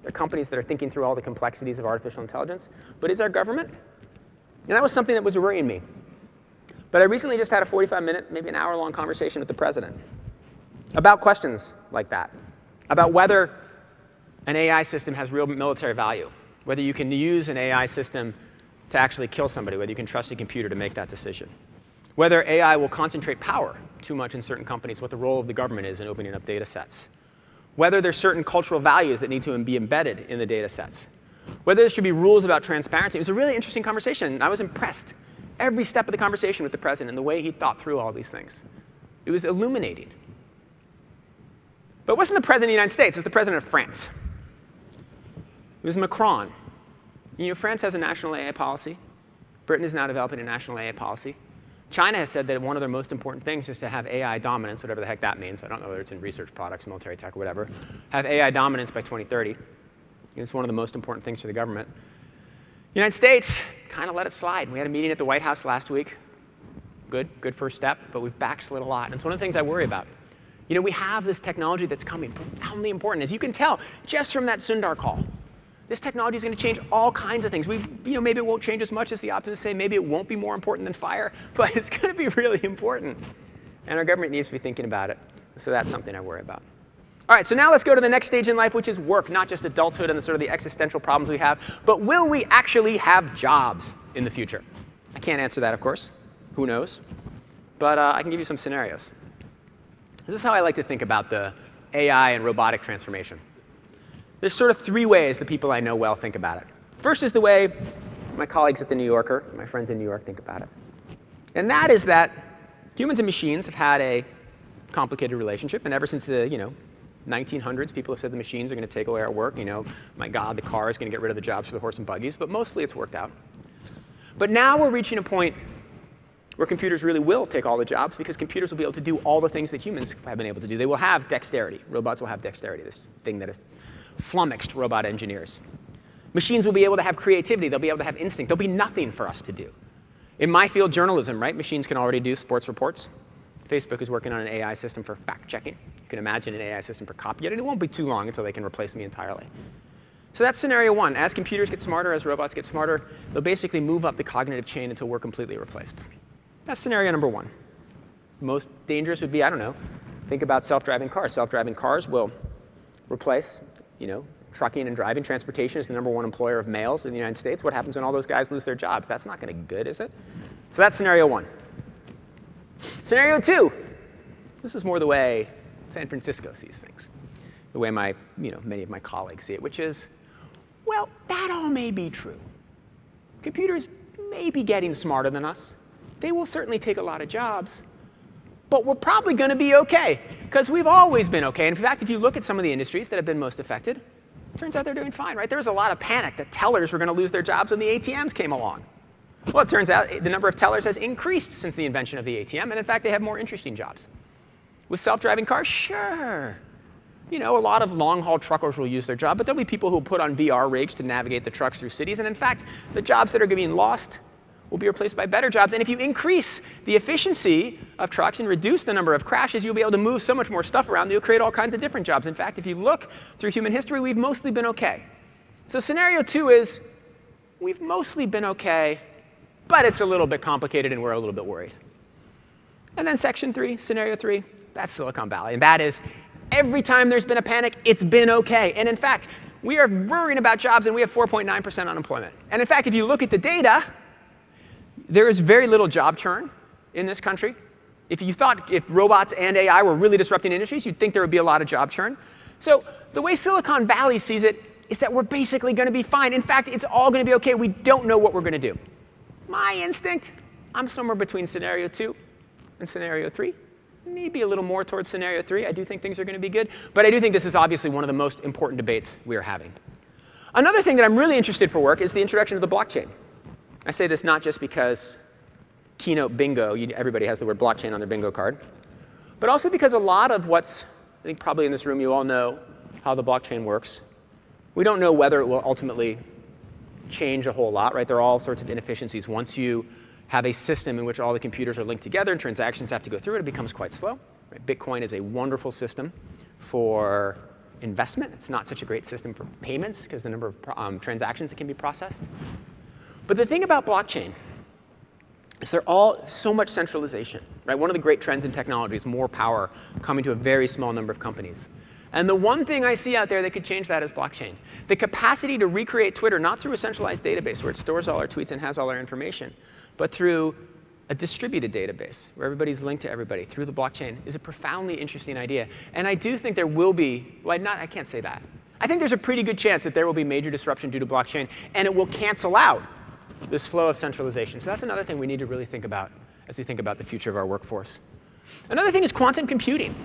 [SPEAKER 3] There are companies that are thinking through all the complexities of artificial intelligence. But is our government? And that was something that was worrying me. But I recently just had a 45 minute, maybe an hour long conversation with the president about questions like that, about whether an AI system has real military value, whether you can use an AI system to actually kill somebody, whether you can trust a computer to make that decision, whether AI will concentrate power too much in certain companies, what the role of the government is in opening up data sets, whether there's certain cultural values that need to be embedded in the data sets, whether there should be rules about transparency. It was a really interesting conversation. I was impressed every step of the conversation with the president and the way he thought through all these things. It was illuminating. But wasn't the president of the United States, it was the president of France. It was Macron. You know, France has a national AI policy. Britain is now developing a national AI policy. China has said that one of their most important things is to have AI dominance, whatever the heck that means. I don't know whether it's in research products, military tech, or whatever. Have AI dominance by 2030. It's one of the most important things for the government. The United States kind of let it slide. We had a meeting at the White House last week. Good, good first step, but we've backslid a lot. And it's one of the things I worry about. You know, we have this technology that's coming, profoundly important. As you can tell, just from that Sundar call, this technology is going to change all kinds of things. We, you know, maybe it won't change as much as the optimists say. Maybe it won't be more important than fire, but it's going to be really important. And our government needs to be thinking about it. So that's something I worry about. All right, so now let's go to the next stage in life, which is work, not just adulthood and the sort of the existential problems we have, but will we actually have jobs in the future? I can't answer that, of course. Who knows? But uh, I can give you some scenarios. This is how I like to think about the AI and robotic transformation. There's sort of three ways the people I know well think about it. First is the way my colleagues at the New Yorker, my friends in New York, think about it. And that is that humans and machines have had a complicated relationship. And ever since the you know, 1900s, people have said the machines are going to take away our work. You know, my God, the car is going to get rid of the jobs for the horse and buggies. But mostly it's worked out. But now we're reaching a point where computers really will take all the jobs because computers will be able to do all the things that humans have been able to do. They will have dexterity. Robots will have dexterity, this thing that is flummoxed robot engineers. Machines will be able to have creativity. They'll be able to have instinct. There'll be nothing for us to do. In my field, journalism, right? Machines can already do sports reports. Facebook is working on an AI system for fact checking. You can imagine an AI system for copy editing. It won't be too long until they can replace me entirely. So that's scenario one. As computers get smarter, as robots get smarter, they'll basically move up the cognitive chain until we're completely replaced. That's scenario number one. Most dangerous would be, I don't know, think about self-driving cars. Self-driving cars will replace you know, trucking and driving transportation is the number one employer of males in the United States. What happens when all those guys lose their jobs? That's not going to be good, is it? So that's scenario one. Scenario two. This is more the way San Francisco sees things, the way my, you know, many of my colleagues see it, which is, well, that all may be true. Computers may be getting smarter than us. They will certainly take a lot of jobs but we're probably going to be OK, because we've always been OK. And in fact, if you look at some of the industries that have been most affected, it turns out they're doing fine, right? There was a lot of panic that tellers were going to lose their jobs when the ATMs came along. Well, it turns out the number of tellers has increased since the invention of the ATM, and in fact, they have more interesting jobs. With self-driving cars, sure. You know, a lot of long-haul truckers will use their job, but there'll be people who will put on VR rigs to navigate the trucks through cities. And in fact, the jobs that are being lost will be replaced by better jobs. And if you increase the efficiency of trucks and reduce the number of crashes, you'll be able to move so much more stuff around that you'll create all kinds of different jobs. In fact, if you look through human history, we've mostly been OK. So scenario two is we've mostly been OK, but it's a little bit complicated and we're a little bit worried. And then section three, scenario three, that's Silicon Valley. And that is every time there's been a panic, it's been OK. And in fact, we are worrying about jobs and we have 4.9% unemployment. And in fact, if you look at the data, there is very little job churn in this country. If you thought if robots and AI were really disrupting industries, you'd think there would be a lot of job churn. So the way Silicon Valley sees it is that we're basically going to be fine. In fact, it's all going to be OK. We don't know what we're going to do. My instinct, I'm somewhere between scenario two and scenario three. Maybe a little more towards scenario three. I do think things are going to be good. But I do think this is obviously one of the most important debates we are having. Another thing that I'm really interested for work is the introduction of the blockchain. I say this not just because keynote bingo, you, everybody has the word blockchain on their bingo card, but also because a lot of what's, I think probably in this room you all know how the blockchain works. We don't know whether it will ultimately change a whole lot, right? There are all sorts of inefficiencies. Once you have a system in which all the computers are linked together and transactions have to go through it, it becomes quite slow. Right? Bitcoin is a wonderful system for investment. It's not such a great system for payments because the number of um, transactions that can be processed. But the thing about blockchain is they're all so much centralization, right? One of the great trends in technology is more power coming to a very small number of companies. And the one thing I see out there that could change that is blockchain. The capacity to recreate Twitter, not through a centralized database where it stores all our tweets and has all our information, but through a distributed database where everybody's linked to everybody through the blockchain is a profoundly interesting idea. And I do think there will be, well, not, I can't say that. I think there's a pretty good chance that there will be major disruption due to blockchain, and it will cancel out this flow of centralization. So that's another thing we need to really think about as we think about the future of our workforce. Another thing is quantum computing.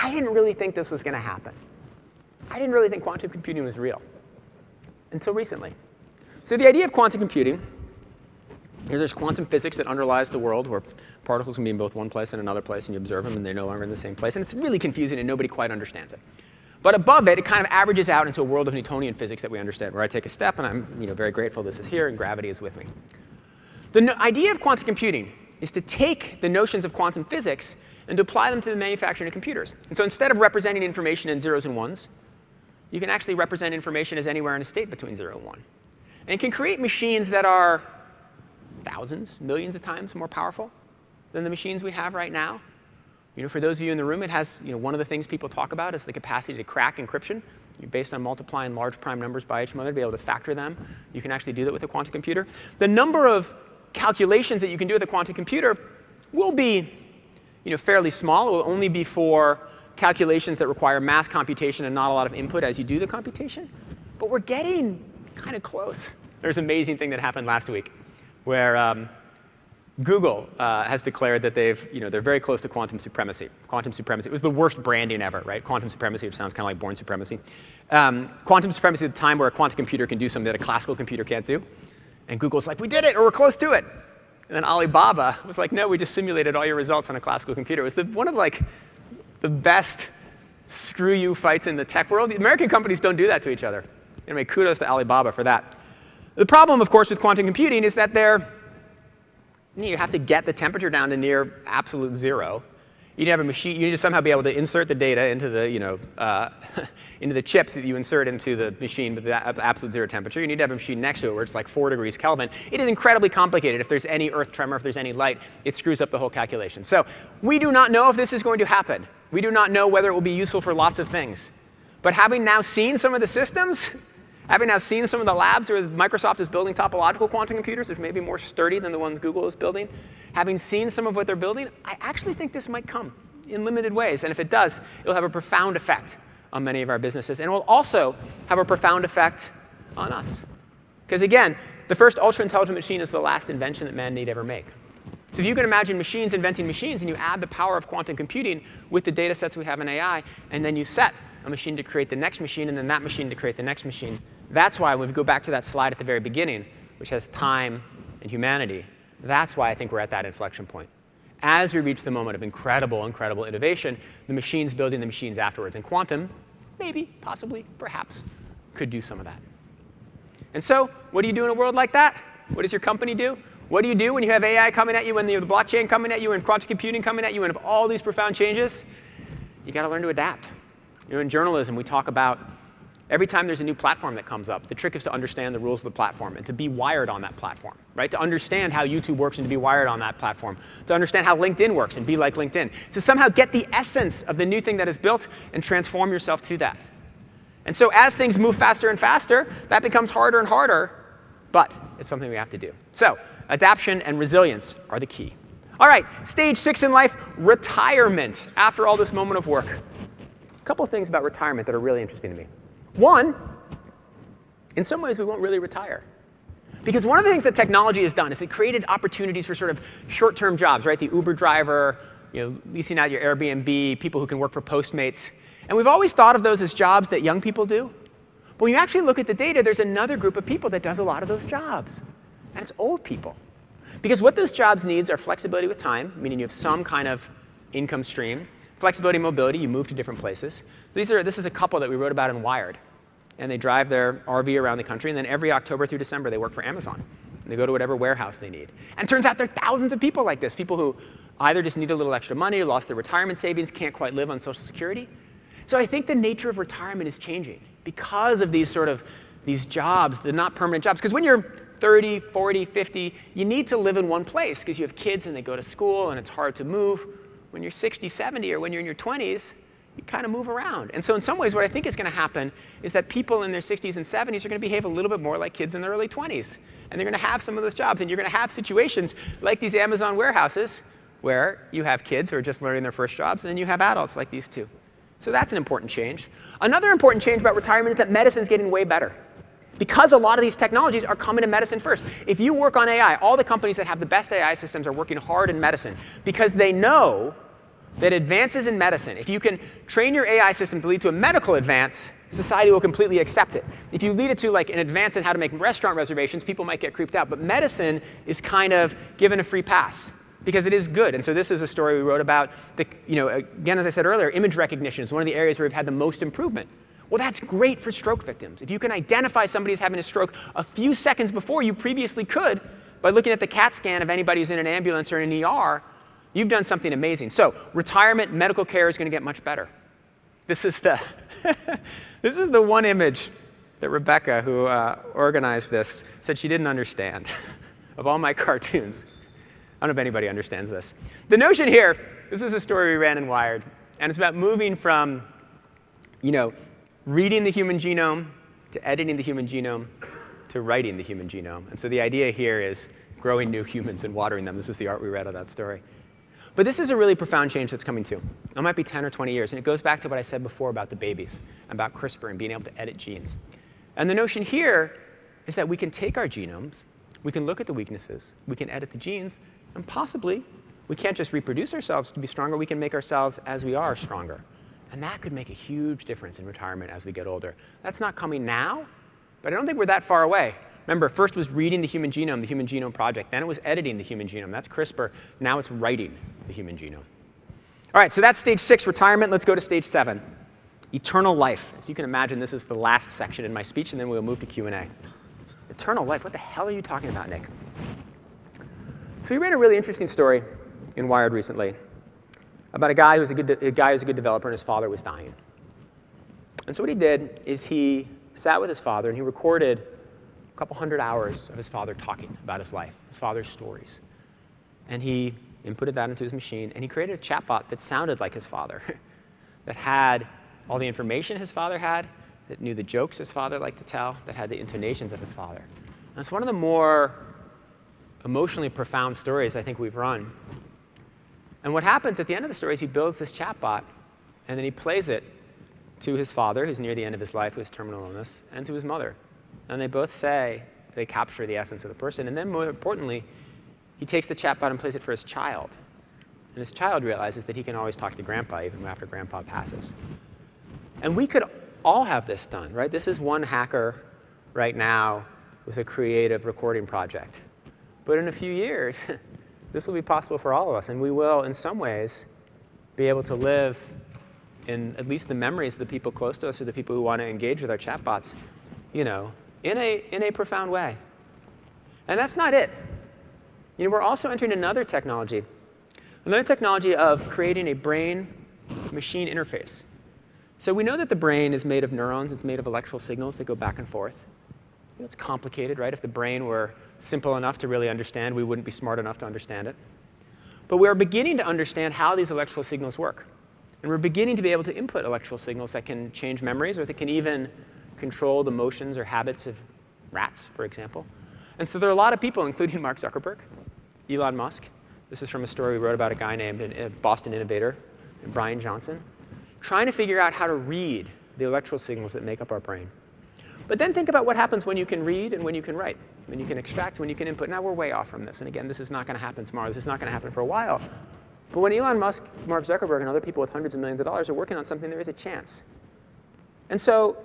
[SPEAKER 3] I didn't really think this was going to happen. I didn't really think quantum computing was real until recently. So the idea of quantum computing is there's quantum physics that underlies the world where particles can be in both one place and another place, and you observe them, and they're no longer in the same place. And it's really confusing, and nobody quite understands it. But above it, it kind of averages out into a world of Newtonian physics that we understand, where I take a step, and I'm you know, very grateful this is here, and gravity is with me. The no idea of quantum computing is to take the notions of quantum physics and to apply them to the manufacturing of computers. And so instead of representing information in zeros and ones, you can actually represent information as anywhere in a state between 0 and 1. And can create machines that are thousands, millions of times more powerful than the machines we have right now. You know, for those of you in the room, it has, you know, one of the things people talk about is the capacity to crack encryption. You're based on multiplying large prime numbers by each other to be able to factor them. You can actually do that with a quantum computer. The number of calculations that you can do with a quantum computer will be you know, fairly small. It will only be for calculations that require mass computation and not a lot of input as you do the computation. But we're getting kind of close. There's an amazing thing that happened last week where um, Google uh, has declared that they've, you know, they're very close to quantum supremacy. Quantum supremacy. It was the worst branding ever, right? Quantum supremacy, which sounds kind of like Bourne supremacy. Um, quantum supremacy at the time where a quantum computer can do something that a classical computer can't do. And Google's like, we did it, or we're close to it. And then Alibaba was like, no, we just simulated all your results on a classical computer. It was the, one of like the best screw you fights in the tech world. The American companies don't do that to each other. Anyway, kudos to Alibaba for that. The problem, of course, with quantum computing is that they're, you have to get the temperature down to near absolute zero. You need to have a machine. You need to somehow be able to insert the data into the, you know, uh, into the chips that you insert into the machine with the absolute zero temperature. You need to have a machine next to it where it's like four degrees Kelvin. It is incredibly complicated. If there's any earth tremor, if there's any light, it screws up the whole calculation. So we do not know if this is going to happen. We do not know whether it will be useful for lots of things. But having now seen some of the systems, having now seen some of the labs where Microsoft is building topological quantum computers, which may be more sturdy than the ones Google is building, having seen some of what they're building, I actually think this might come in limited ways. And if it does, it'll have a profound effect on many of our businesses. And it will also have a profound effect on us. Because again, the first ultra-intelligent machine is the last invention that man need ever make. So if you can imagine machines inventing machines, and you add the power of quantum computing with the data sets we have in AI, and then you set a machine to create the next machine, and then that machine to create the next machine, that's why when we go back to that slide at the very beginning, which has time and humanity, that's why I think we're at that inflection point. As we reach the moment of incredible, incredible innovation, the machines building the machines afterwards. And quantum, maybe, possibly, perhaps, could do some of that. And so, what do you do in a world like that? What does your company do? What do you do when you have AI coming at you, when you have the blockchain coming at you, and quantum computing coming at you, and all these profound changes? You got to learn to adapt. You know, in journalism, we talk about Every time there's a new platform that comes up, the trick is to understand the rules of the platform and to be wired on that platform, right? To understand how YouTube works and to be wired on that platform. To understand how LinkedIn works and be like LinkedIn. To somehow get the essence of the new thing that is built and transform yourself to that. And so as things move faster and faster, that becomes harder and harder, but it's something we have to do. So adaptation and resilience are the key. All right, stage six in life, retirement after all this moment of work. A couple of things about retirement that are really interesting to me. One, in some ways, we won't really retire. Because one of the things that technology has done is it created opportunities for sort of short-term jobs, right? The Uber driver, you know, leasing out your Airbnb, people who can work for Postmates. And we've always thought of those as jobs that young people do. But when you actually look at the data, there's another group of people that does a lot of those jobs. And it's old people. Because what those jobs needs are flexibility with time, meaning you have some kind of income stream, Flexibility and mobility, you move to different places. These are, this is a couple that we wrote about in Wired. And they drive their RV around the country, and then every October through December, they work for Amazon. And they go to whatever warehouse they need. And turns out there are thousands of people like this, people who either just need a little extra money, lost their retirement savings, can't quite live on Social Security. So I think the nature of retirement is changing because of these sort of these jobs, the not permanent jobs. Because when you're 30, 40, 50, you need to live in one place because you have kids and they go to school and it's hard to move. When you're 60, 70, or when you're in your 20s, you kind of move around. And so in some ways, what I think is going to happen is that people in their 60s and 70s are going to behave a little bit more like kids in their early 20s. And they're going to have some of those jobs. And you're going to have situations like these Amazon warehouses where you have kids who are just learning their first jobs, and then you have adults like these two. So that's an important change. Another important change about retirement is that medicine's getting way better. Because a lot of these technologies are coming to medicine first. If you work on AI, all the companies that have the best AI systems are working hard in medicine because they know that advances in medicine, if you can train your AI system to lead to a medical advance, society will completely accept it. If you lead it to like an advance in how to make restaurant reservations, people might get creeped out. But medicine is kind of given a free pass because it is good. And so this is a story we wrote about. The, you know, again, as I said earlier, image recognition is one of the areas where we've had the most improvement. Well, that's great for stroke victims. If you can identify somebody who's having a stroke a few seconds before you previously could by looking at the CAT scan of anybody who's in an ambulance or in an ER, You've done something amazing. So retirement medical care is going to get much better. This is the, this is the one image that Rebecca, who uh, organized this, said she didn't understand of all my cartoons. I don't know if anybody understands this. The notion here, this is a story we ran in Wired, and it's about moving from, you know, reading the human genome to editing the human genome to writing the human genome. And so the idea here is growing new humans and watering them. This is the art we read of that story. But this is a really profound change that's coming too. It might be 10 or 20 years, and it goes back to what I said before about the babies, about CRISPR and being able to edit genes. And the notion here is that we can take our genomes, we can look at the weaknesses, we can edit the genes, and possibly we can't just reproduce ourselves to be stronger, we can make ourselves as we are stronger. And that could make a huge difference in retirement as we get older. That's not coming now, but I don't think we're that far away. Remember, first was reading the human genome, the Human Genome Project. Then it was editing the human genome. That's CRISPR. Now it's writing the human genome. All right, so that's stage six, retirement. Let's go to stage seven, eternal life. As you can imagine, this is the last section in my speech, and then we'll move to Q&A. Eternal life, what the hell are you talking about, Nick? So we ran a really interesting story in Wired recently about a guy who's a, good a guy who's a good developer, and his father was dying. And so what he did is he sat with his father, and he recorded a couple hundred hours of his father talking about his life, his father's stories. And he inputted that into his machine, and he created a chatbot that sounded like his father, that had all the information his father had, that knew the jokes his father liked to tell, that had the intonations of his father. And it's one of the more emotionally profound stories I think we've run. And what happens at the end of the story is he builds this chatbot, and then he plays it to his father, who's near the end of his life with terminal illness, and to his mother, and they both say they capture the essence of the person. And then more importantly, he takes the chatbot and plays it for his child. And his child realizes that he can always talk to grandpa even after grandpa passes. And we could all have this done, right? This is one hacker right now with a creative recording project. But in a few years, this will be possible for all of us. And we will, in some ways, be able to live in at least the memories of the people close to us or the people who want to engage with our chatbots, you know, in a, in a profound way. And that's not it. You know, we're also entering another technology, another technology of creating a brain-machine interface. So we know that the brain is made of neurons. It's made of electrical signals that go back and forth. You know, it's complicated, right? If the brain were simple enough to really understand, we wouldn't be smart enough to understand it. But we are beginning to understand how these electrical signals work. And we're beginning to be able to input electrical signals that can change memories or that can even control the motions or habits of rats, for example. And so there are a lot of people, including Mark Zuckerberg, Elon Musk. This is from a story we wrote about a guy named a Boston innovator, Bryan Johnson, trying to figure out how to read the electrical signals that make up our brain. But then think about what happens when you can read and when you can write, when you can extract, when you can input. Now we're way off from this. And again, this is not going to happen tomorrow. This is not going to happen for a while. But when Elon Musk, Mark Zuckerberg, and other people with hundreds of millions of dollars are working on something, there is a chance. And so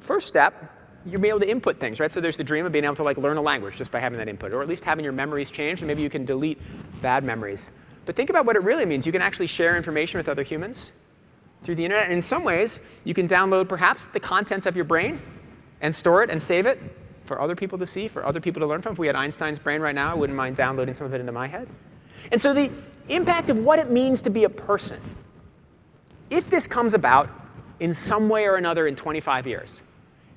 [SPEAKER 3] first step, you'll be able to input things, right? So there's the dream of being able to like learn a language just by having that input, or at least having your memories changed, and maybe you can delete bad memories. But think about what it really means. You can actually share information with other humans through the internet. And in some ways, you can download perhaps the contents of your brain and store it and save it for other people to see, for other people to learn from. If we had Einstein's brain right now, I wouldn't mind downloading some of it into my head. And so the impact of what it means to be a person if this comes about in some way or another in 25 years,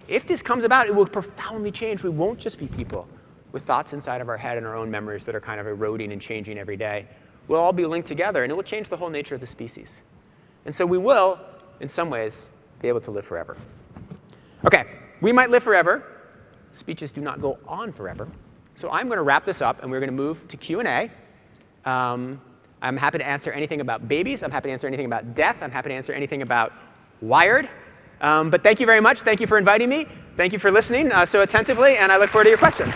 [SPEAKER 3] if this comes about, it will profoundly change. We won't just be people with thoughts inside of our head and our own memories that are kind of eroding and changing every day. We'll all be linked together, and it will change the whole nature of the species. And so we will, in some ways, be able to live forever. OK, we might live forever. Speeches do not go on forever. So I'm going to wrap this up, and we're going to move to Q&A. Um, I'm happy to answer anything about babies. I'm happy to answer anything about death. I'm happy to answer anything about Wired. Um, but thank you very much. Thank you for inviting me. Thank you for listening uh, so attentively, and I look forward to your questions.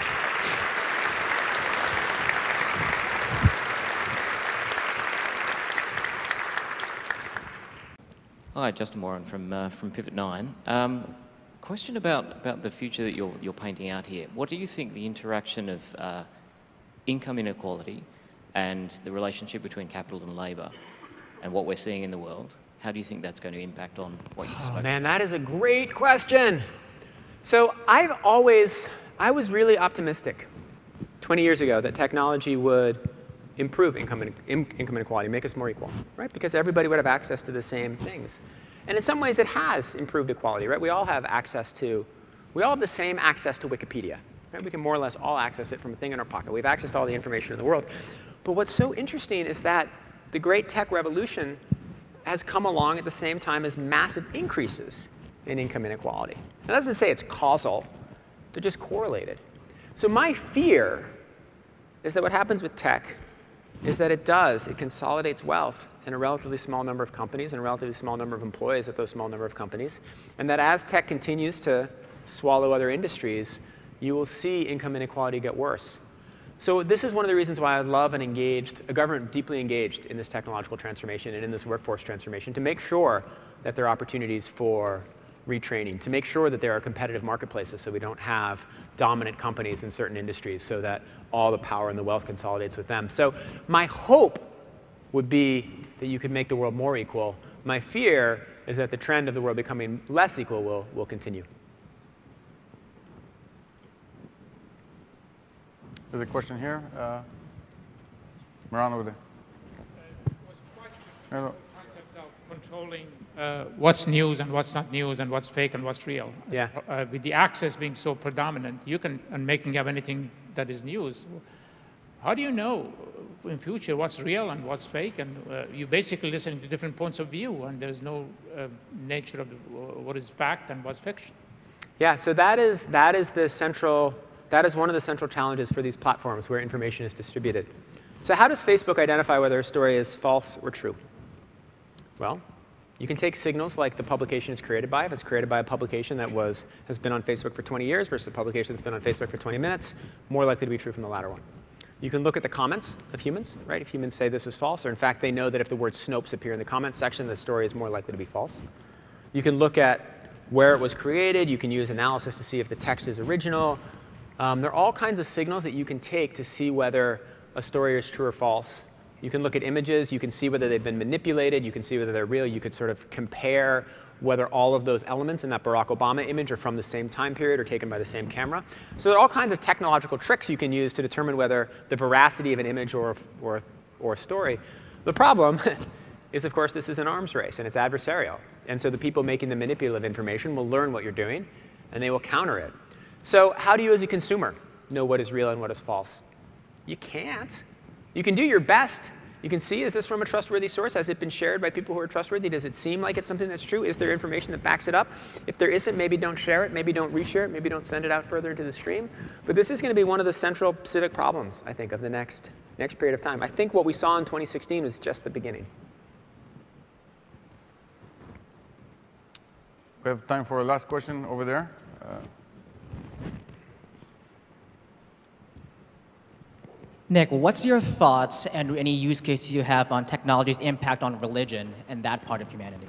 [SPEAKER 8] Hi, Justin Warren from, uh, from PivotNine. Um, question about, about the future that you're, you're painting out here. What do you think the interaction of uh, income inequality and the relationship between capital and labour and what we're seeing in the world, how do you think that's going to impact on what you've oh, spoken
[SPEAKER 3] oh, Man, that is a great question. So I've always, I was really optimistic 20 years ago that technology would improve income, in, income inequality, make us more equal, right? Because everybody would have access to the same things. And in some ways, it has improved equality, right? We all have access to, we all have the same access to Wikipedia. Right? We can more or less all access it from a thing in our pocket. We have access to all the information in the world. But what's so interesting is that the great tech revolution has come along at the same time as massive increases in income inequality. That doesn't say it's causal, they're just correlated. So my fear is that what happens with tech is that it does, it consolidates wealth in a relatively small number of companies and a relatively small number of employees at those small number of companies. And that as tech continues to swallow other industries, you will see income inequality get worse. So this is one of the reasons why I love an engaged, a government deeply engaged in this technological transformation and in this workforce transformation to make sure that there are opportunities for retraining, to make sure that there are competitive marketplaces so we don't have dominant companies in certain industries so that all the power and the wealth consolidates with them. So my hope would be that you could make the world more equal. My fear is that the trend of the world becoming less equal will, will continue.
[SPEAKER 2] There's a question here. Uh, Moran over there.
[SPEAKER 9] Hello. Concept of controlling uh, what's news and what's not news and what's fake and what's real.
[SPEAKER 3] Yeah.
[SPEAKER 9] Uh, with the access being so predominant, you can and making up anything that is news. How do you know in future what's real and what's fake? And uh, you basically listening to different points of view, and there's no uh, nature of the, what is fact and what's fiction.
[SPEAKER 3] Yeah. So that is that is the central. That is one of the central challenges for these platforms where information is distributed. So how does Facebook identify whether a story is false or true? Well, you can take signals like the publication is created by. If it's created by a publication that was, has been on Facebook for 20 years versus a publication that's been on Facebook for 20 minutes, more likely to be true from the latter one. You can look at the comments of humans, right? If humans say this is false, or in fact, they know that if the word Snopes appear in the comments section, the story is more likely to be false. You can look at where it was created. You can use analysis to see if the text is original. Um, there are all kinds of signals that you can take to see whether a story is true or false you can look at images. You can see whether they've been manipulated. You can see whether they're real. You could sort of compare whether all of those elements in that Barack Obama image are from the same time period or taken by the same camera. So there are all kinds of technological tricks you can use to determine whether the veracity of an image or, or, or a story. The problem is, of course, this is an arms race, and it's adversarial. And so the people making the manipulative information will learn what you're doing, and they will counter it. So how do you, as a consumer, know what is real and what is false? You can't. You can do your best. You can see, is this from a trustworthy source? Has it been shared by people who are trustworthy? Does it seem like it's something that's true? Is there information that backs it up? If there isn't, maybe don't share it. Maybe don't reshare it. Maybe don't send it out further into the stream. But this is going to be one of the central civic problems, I think, of the next, next period of time. I think what we saw in 2016 was just the beginning.
[SPEAKER 2] We have time for a last question over there. Uh,
[SPEAKER 10] Nick, what's your thoughts and any use cases you have on technology's impact on religion and that part of humanity?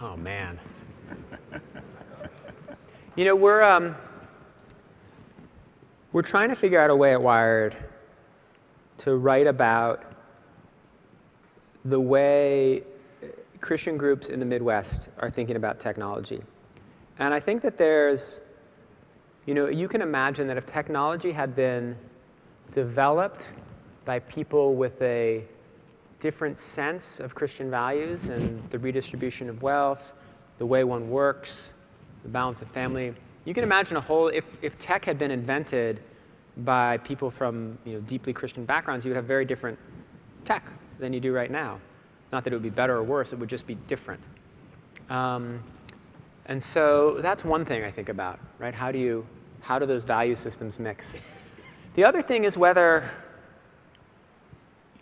[SPEAKER 3] Oh, man. you know, we're, um, we're trying to figure out a way at Wired to write about the way Christian groups in the Midwest are thinking about technology. And I think that there's, you know, you can imagine that if technology had been developed by people with a different sense of Christian values and the redistribution of wealth, the way one works, the balance of family. You can imagine a whole, if, if tech had been invented by people from you know, deeply Christian backgrounds, you would have very different tech than you do right now. Not that it would be better or worse, it would just be different. Um, and so that's one thing I think about, right? How do you, how do those value systems mix? The other thing is whether,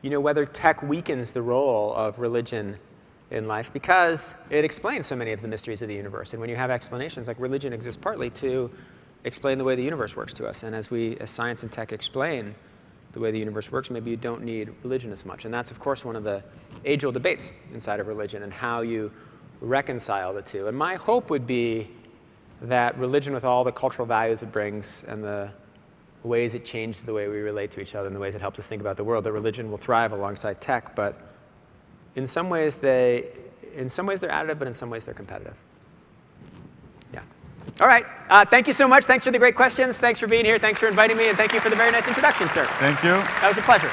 [SPEAKER 3] you know, whether tech weakens the role of religion in life because it explains so many of the mysteries of the universe. And when you have explanations, like religion exists partly to explain the way the universe works to us. And as we, as science and tech explain the way the universe works, maybe you don't need religion as much. And that's, of course, one of the age-old debates inside of religion and how you reconcile the two. And my hope would be that religion, with all the cultural values it brings and the ways it changes the way we relate to each other and the ways it helps us think about the world, that religion will thrive alongside tech. But in some ways, they, in some ways they're additive, but in some ways they're competitive. Yeah. All right. Uh, thank you so much. Thanks for the great questions. Thanks for being here. Thanks for inviting me. And thank you for the very nice introduction, sir.
[SPEAKER 2] Thank you.
[SPEAKER 3] That was a pleasure.